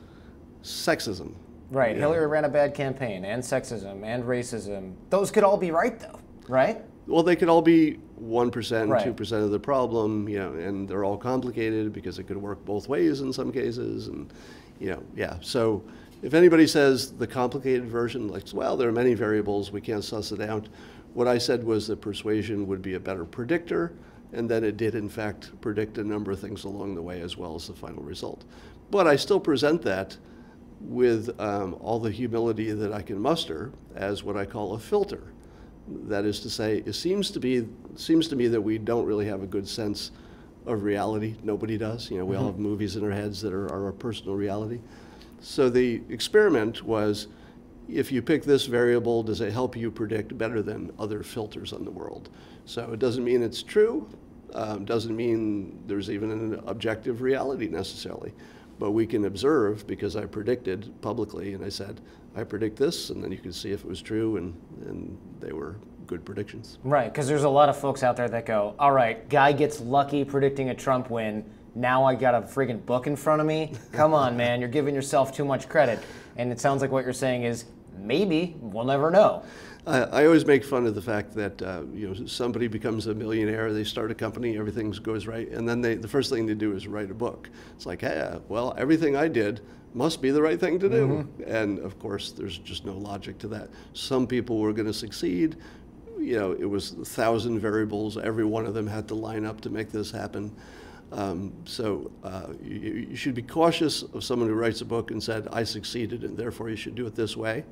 S2: sexism.
S1: Right. Hillary ran a bad campaign, and sexism, and racism. Those could all be right, though, right?
S2: Well, they could all be 1%,
S1: Right.
S2: 2% of the problem, you know, and they're all complicated because it could work both ways in some cases. And, you know, yeah. So if anybody says the complicated version, like, well, there are many variables, we can't suss it out, what I said was that persuasion would be a better predictor, and that it did, in fact, predict a number of things along the way as well as the final result. But I still present that with um, all the humility that I can muster as what I call a filter. That is to say, it seems to be seems to me that we don't really have a good sense of reality. Nobody does. You know, we all have movies in our heads that are, are our personal reality. So the experiment was, if you pick this variable, does it help you predict better than other filters on the world? So it doesn't mean it's true. Um, doesn't mean there's even an objective reality necessarily. But we can observe because I predicted publicly, and I said, I predict this, and then you can see if it was true, and, and they were good predictions.
S1: Right, because there's a lot of folks out there that go, all right, guy gets lucky predicting a Trump win. Now I got a friggin' book in front of me. Come on, man, you're giving yourself too much credit. And it sounds like what you're saying is maybe we'll never know.
S2: I, I always make fun of the fact that uh, you know somebody becomes a millionaire, they start a company, everything goes right, and then they the first thing they do is write a book. It's like, hey, well, everything I did must be the right thing to do, and of course, there's just no logic to that. Some people were going to succeed. You know, it was a thousand variables. Every one of them had to line up to make this happen. Um, so uh, you, you should be cautious of someone who writes a book and said, I succeeded and therefore you should do it this way.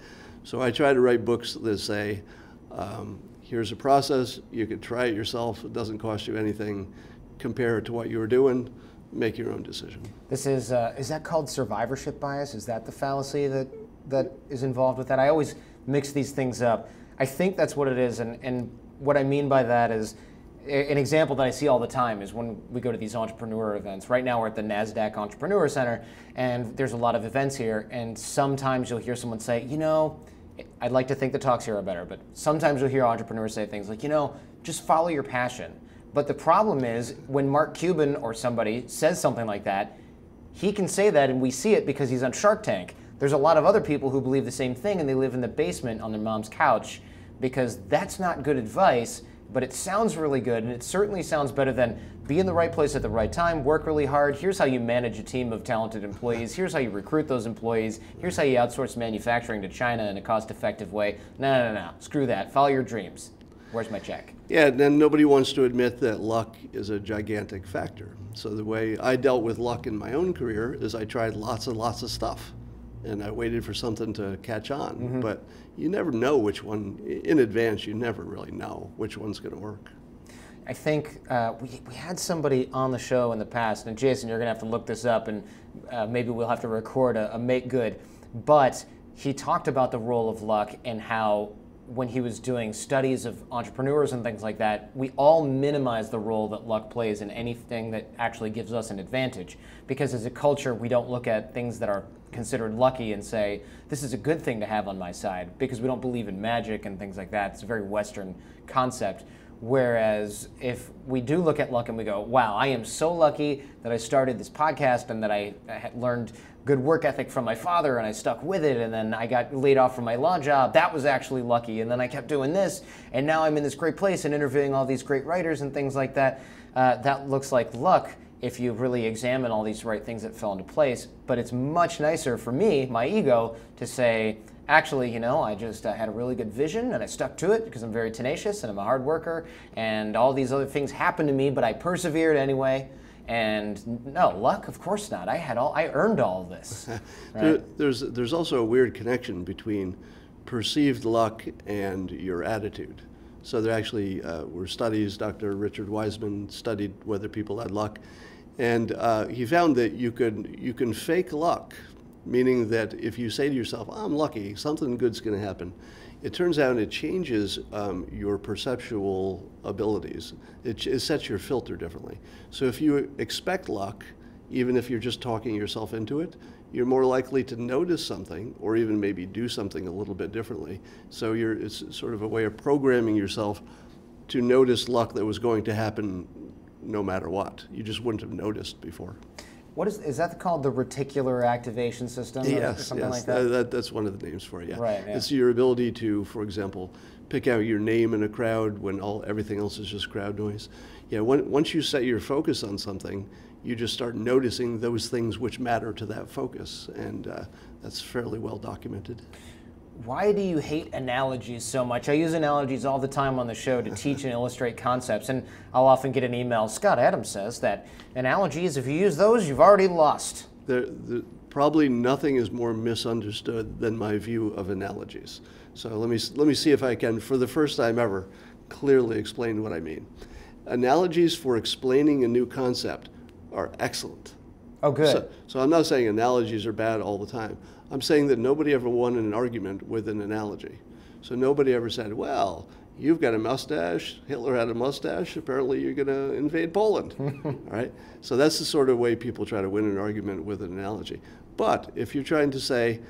S2: So I try to write books that say, um, here's a process, you could try it yourself, it doesn't cost you anything, compare it to what you were doing, make your own decision.
S1: This is uh, is that called survivorship bias? Is that the fallacy that that is involved with that? I always mix these things up. I think that's what it is, and and what I mean by that is an example that I see all the time is when we go to these entrepreneur events. Right now we're at the Nasdaq Entrepreneur Center, and there's a lot of events here, and sometimes you'll hear someone say, you know. I'd like to think the talks here are better, but sometimes you'll hear entrepreneurs say things like, you know, just follow your passion. But the problem is when Mark Cuban or somebody says something like that, he can say that and we see it because he's on Shark Tank. There's a lot of other people who believe the same thing and they live in the basement on their mom's couch because that's not good advice, but it sounds really good and it certainly sounds better than be in the right place at the right time, work really hard. Here's how you manage a team of talented employees. Here's how you recruit those employees. Here's how you outsource manufacturing to China in a cost effective way. No, no, no, no. Screw that. Follow your dreams. Where's my check?
S2: Yeah, and then nobody wants to admit that luck is a gigantic factor. So the way I dealt with luck in my own career is I tried lots and lots of stuff, and I waited for something to catch on. But you never know which one in advance. You never really know which one's going to work.
S1: I think uh, we, we had somebody on the show in the past, and Jason, you're going to have to look this up, and uh, maybe we'll have to record a, a make good. But he talked about the role of luck and how when he was doing studies of entrepreneurs and things like that, we all minimize the role that luck plays in anything that actually gives us an advantage. Because as a culture, we don't look at things that are considered lucky and say, this is a good thing to have on my side, because we don't believe in magic and things like that. It's a very Western concept. Whereas if we do look at luck and we go, wow, I am so lucky that I started this podcast and that I, I learned good work ethic from my father and I stuck with it and then I got laid off from my law job. That was actually lucky. And then I kept doing this and now I'm in this great place and interviewing all these great writers and things like that. Uh, that looks like luck if you really examine all these right things that fell into place. But it's much nicer for me, my ego, to say, actually, you know, I just uh, had a really good vision and I stuck to it because I'm very tenacious and I'm a hard worker and all these other things happened to me, but I persevered anyway. And no, luck, of course not. I had all, I earned all this.
S2: Right? there, there's, there's also a weird connection between perceived luck and your attitude. So there actually uh, were studies, Dr. Richard Wiseman studied whether people had luck, and uh, he found that you could you can fake luck, meaning that if you say to yourself, "I'm lucky, something good's going to happen," it turns out it changes um, your perceptual abilities. It, it, sets your filter differently. So if you expect luck, even if you're just talking yourself into it, you're more likely to notice something or even maybe do something a little bit differently. So you're, it's sort of a way of programming yourself to notice luck that was going to happen no matter what. You just wouldn't have noticed before.
S1: What is is that called the reticular activation system?
S2: Yes,
S1: something
S2: yes,
S1: like that?
S2: that, that's one of the names for it. Yeah,
S1: right. Yeah.
S2: It's your ability to, for example, pick out your name in a crowd when all everything else is just crowd noise. Yeah, when, once you set your focus on something, you just start noticing those things which matter to that focus, and uh, that's fairly well documented.
S1: Why do you hate analogies so much? I use analogies all the time on the show to teach and illustrate concepts, and I'll often get an email. Scott Adams says that analogies, if you use those, you've already lost.
S2: There, probably nothing is more misunderstood than my view of analogies. So let me, let me see if I can, for the first time ever, clearly explain what I mean. Analogies for explaining a new concept are excellent.
S1: Oh, good.
S2: So, so I'm not saying analogies are bad all the time. I'm saying that nobody ever won an argument with an analogy. So nobody ever said, well, you've got a mustache, Hitler had a mustache, apparently you're going to invade Poland. all right? So that's the sort of way people try to win an argument with an analogy. But if you're trying to say,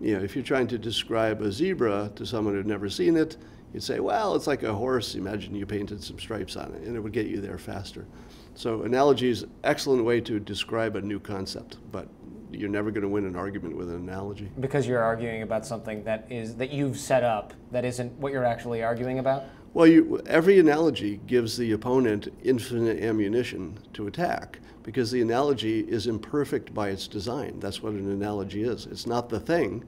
S2: you know, if you're trying to describe a zebra to someone who'd never seen it, you'd say, well, it's like a horse. Imagine you painted some stripes on it, and it would get you there faster. So analogy is an excellent way to describe a new concept, but you're never going to win an argument with an analogy.
S1: Because you're arguing about something that is that you've set up that isn't what you're actually arguing about?
S2: Well, you, every analogy gives the opponent infinite ammunition to attack because the analogy is imperfect by its design. That's what an analogy is. It's not the thing,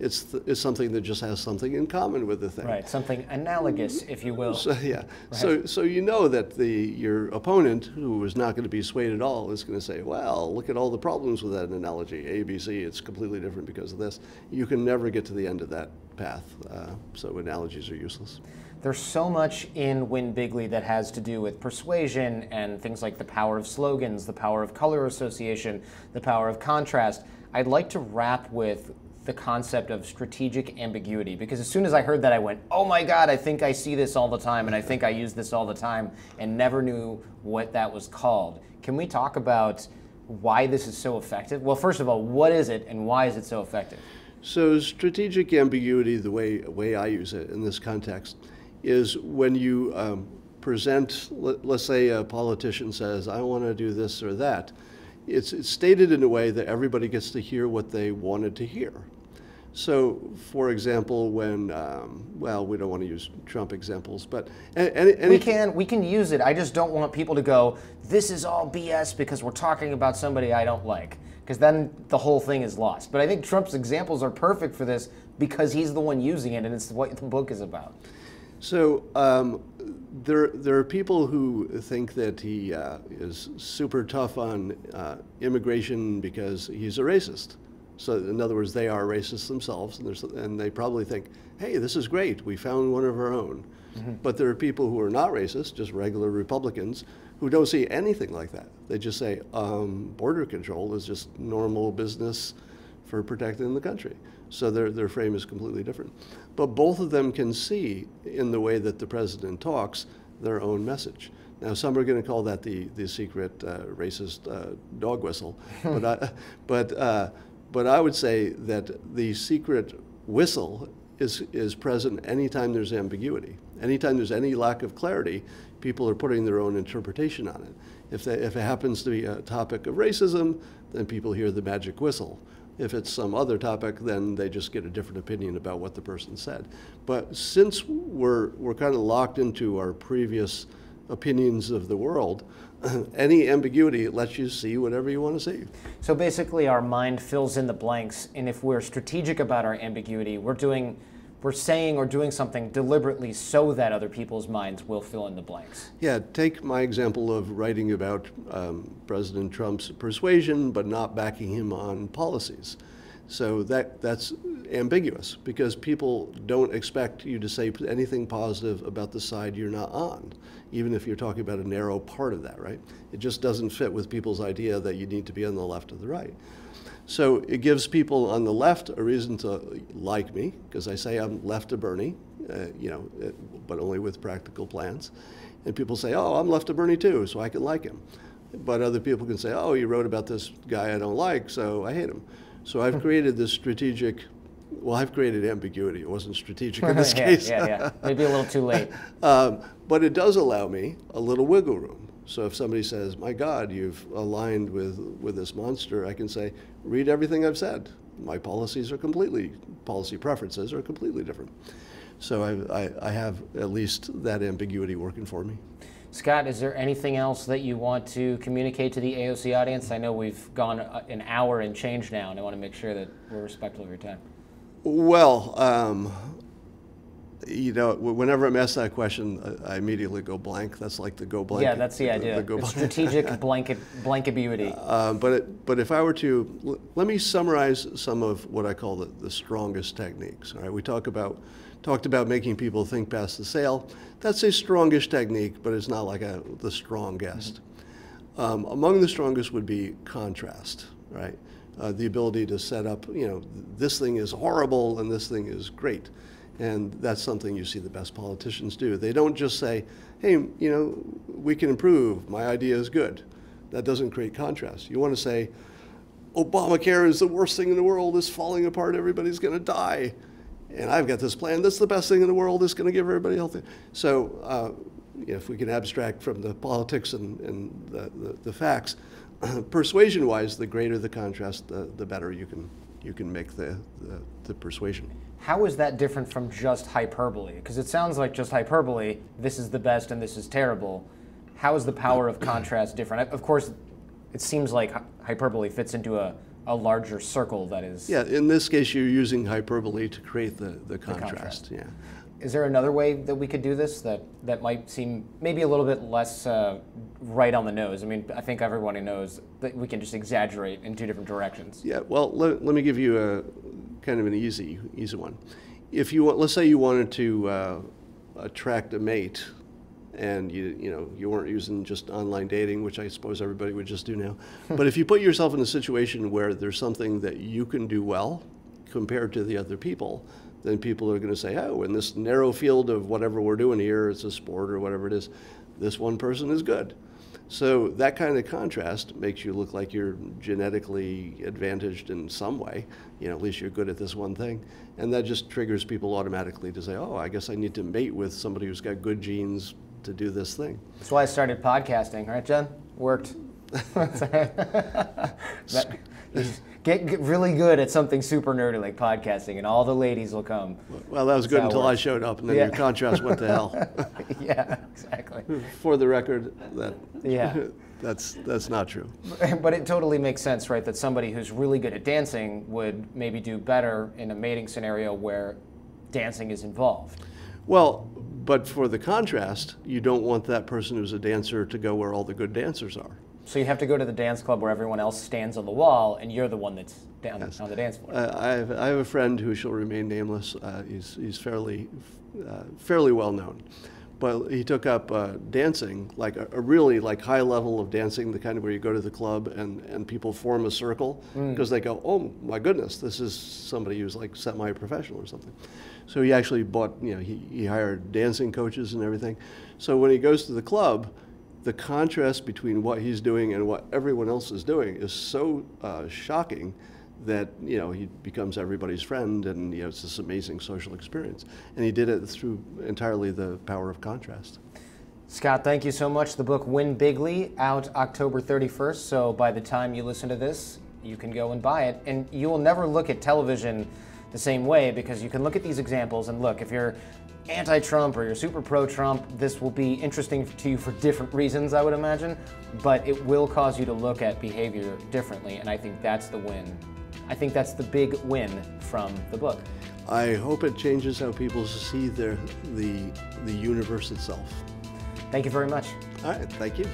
S2: it's, th- it's something that just has something in common with the thing.
S1: Right, something analogous, if you will.
S2: So, yeah. Right. So, so you know that the your opponent, who is not going to be swayed at all, is going to say, "Well, look at all the problems with that analogy. A, B, C. It's completely different because of this." You can never get to the end of that path. Uh, so analogies are useless.
S1: There's so much in Win Bigly that has to do with persuasion and things like the power of slogans, the power of color association, the power of contrast. I'd like to wrap with the concept of strategic ambiguity because as soon as I heard that, I went, oh my God, I think I see this all the time and I think I use this all the time and never knew what that was called. Can we talk about why this is so effective? Well, first of all, what is it and why is it so effective?
S2: So, strategic ambiguity, the way, way I use it in this context, is when you um, present, let, us say a politician says, I want to do this or that. It's, it's stated in a way that everybody gets to hear what they wanted to hear. So, for example, when um, well, we don't want to use Trump examples, but
S1: we can we can use it. I just don't want people to go, "This is all BS" because we're talking about somebody I don't like, because then the whole thing is lost. But I think Trump's examples are perfect for this because he's the one using it, and it's what the book is about.
S2: So um, there, there are people who think that he uh, is super tough on uh, immigration because he's a racist. So in other words, they are racists themselves, and, and they probably think, hey, this is great, we found one of our own. Mm-hmm. But there are people who are not racist, just regular Republicans, who don't see anything like that. They just say um, border control is just normal business for protecting the country. So their, their frame is completely different. But both of them can see in the way that the president talks their own message. Now, some are going to call that the, the secret uh, racist uh, dog whistle, but, I, but uh, but I would say that the secret whistle is, is present anytime there's ambiguity. Anytime there's any lack of clarity, people are putting their own interpretation on it. If, they, if it happens to be a topic of racism, then people hear the magic whistle. If it's some other topic, then they just get a different opinion about what the person said. But since we're, we're kind of locked into our previous opinions of the world, any ambiguity lets you see whatever you want to see.
S1: So basically, our mind fills in the blanks, and if we're strategic about our ambiguity, we're doing we're saying or doing something deliberately so that other people's minds will fill in the blanks.
S2: Yeah, take my example of writing about um, President Trump's persuasion, but not backing him on policies. So that that's ambiguous because people don't expect you to say anything positive about the side you're not on, even if you're talking about a narrow part of that, right? It just doesn't fit with people's idea that you need to be on the left or the right. So it gives people on the left a reason to like me because I say I'm left of Bernie, uh, you know, uh, but only with practical plans. And people say, oh, I'm left of Bernie too, so I can like him. But other people can say, oh, you wrote about this guy I don't like, so I hate him. So I've created this strategic, well, I've created ambiguity. It wasn't strategic in this
S1: yeah,
S2: case.
S1: yeah, yeah. Maybe a little too late.
S2: um, but it does allow me a little wiggle room. So if somebody says, "My God, you've aligned with with this monster," I can say, "Read everything I've said. My policies are completely policy preferences are completely different." So I, I, I have at least that ambiguity working for me.
S1: Scott, is there anything else that you want to communicate to the AOC audience? I know we've gone an hour and change now, and I want to make sure that we're respectful of your time.
S2: Well, um, you know, whenever I'm asked that question, I immediately go blank. That's like the go blank.
S1: Yeah, that's the idea. The, the strategic blanket blankability.
S2: Uh, but it, but if I were to let me summarize some of what I call the, the strongest techniques. All right, we talk about talked about making people think past the sale. That's a strongish technique, but it's not like a, the strongest. Mm-hmm. Um, among the strongest would be contrast, right? Uh, the ability to set up, you know, this thing is horrible and this thing is great. And that's something you see the best politicians do. They don't just say, hey, you know, we can improve, my idea is good. That doesn't create contrast. You want to say, Obamacare is the worst thing in the world, it's falling apart, everybody's going to die. And I've got this plan, that's the best thing in the world, it's going to give everybody health. So uh, if we can abstract from the politics and, and the, the, the facts, persuasion wise, the greater the contrast, the, the better you can, you can make the, the, the persuasion.
S1: How is that different from just hyperbole? Because it sounds like just hyperbole, this is the best and this is terrible. How is the power of contrast different? Of course, it seems like hyperbole fits into a, a larger circle that is.
S2: Yeah, in this case, you're using hyperbole to create the, the contrast. The contrast. Yeah.
S1: Is there another way that we could do this that, that might seem maybe a little bit less uh, right on the nose? I mean, I think everyone knows that we can just exaggerate in two different directions.
S2: Yeah, well, let, let me give you a kind of an easy, easy one. If you want, let's say you wanted to uh, attract a mate and you you know you weren't using just online dating, which I suppose everybody would just do now. but if you put yourself in a situation where there's something that you can do well compared to the other people, then people are going to say, oh, in this narrow field of whatever we're doing here, it's a sport or whatever it is, this one person is good. So that kind of contrast makes you look like you're genetically advantaged in some way. You know, at least you're good at this one thing. And that just triggers people automatically to say, oh, I guess I need to mate with somebody who's got good genes to do this thing.
S1: That's why I started podcasting, right, Jen? Worked. that, get, get, really good at something super nerdy like podcasting, and all the ladies will come.
S2: Well, that was good until I showed up, and then yeah. your contrast went to hell.
S1: yeah, exactly.
S2: For the record, that yeah, that's that's not true.
S1: But it totally makes sense, right? That somebody who's really good at dancing would maybe do better in a mating scenario where dancing is involved.
S2: Well, but for the contrast, you don't want that person who's a dancer to go where all the good dancers are.
S1: So you have to go to the dance club where everyone else stands on the wall, and you're the one that's down yes. on the dance floor.
S2: Uh, I, have, I have a friend who shall remain nameless. Uh, he's, he's fairly, uh, fairly well known. But he took up uh, dancing, like a, a, really like high level of dancing, the kind of where you go to the club and, and people form a circle because mm. they go, oh my goodness, this is somebody who's like semi-professional or something. So he actually bought, you know, he, he hired dancing coaches and everything. So when he goes to the club, the contrast between what he's doing and what everyone else is doing is so uh, shocking that you know he becomes everybody's friend and you know it's this amazing social experience and he did it through entirely the power of contrast
S1: Scott, thank you so much. The book Win Bigly out October 31st. So by the time you listen to this, you can go and buy it. And you will never look at television the same way because you can look at these examples and look, if you're anti Trump or you're super pro Trump, this will be interesting to you for different reasons, I would imagine. But it will cause you to look at behavior differently. And I think that's the win. I think that's the big win from the book.
S2: I hope it changes how people see their, the, the universe itself.
S1: Thank you very much.
S2: All right, thank you.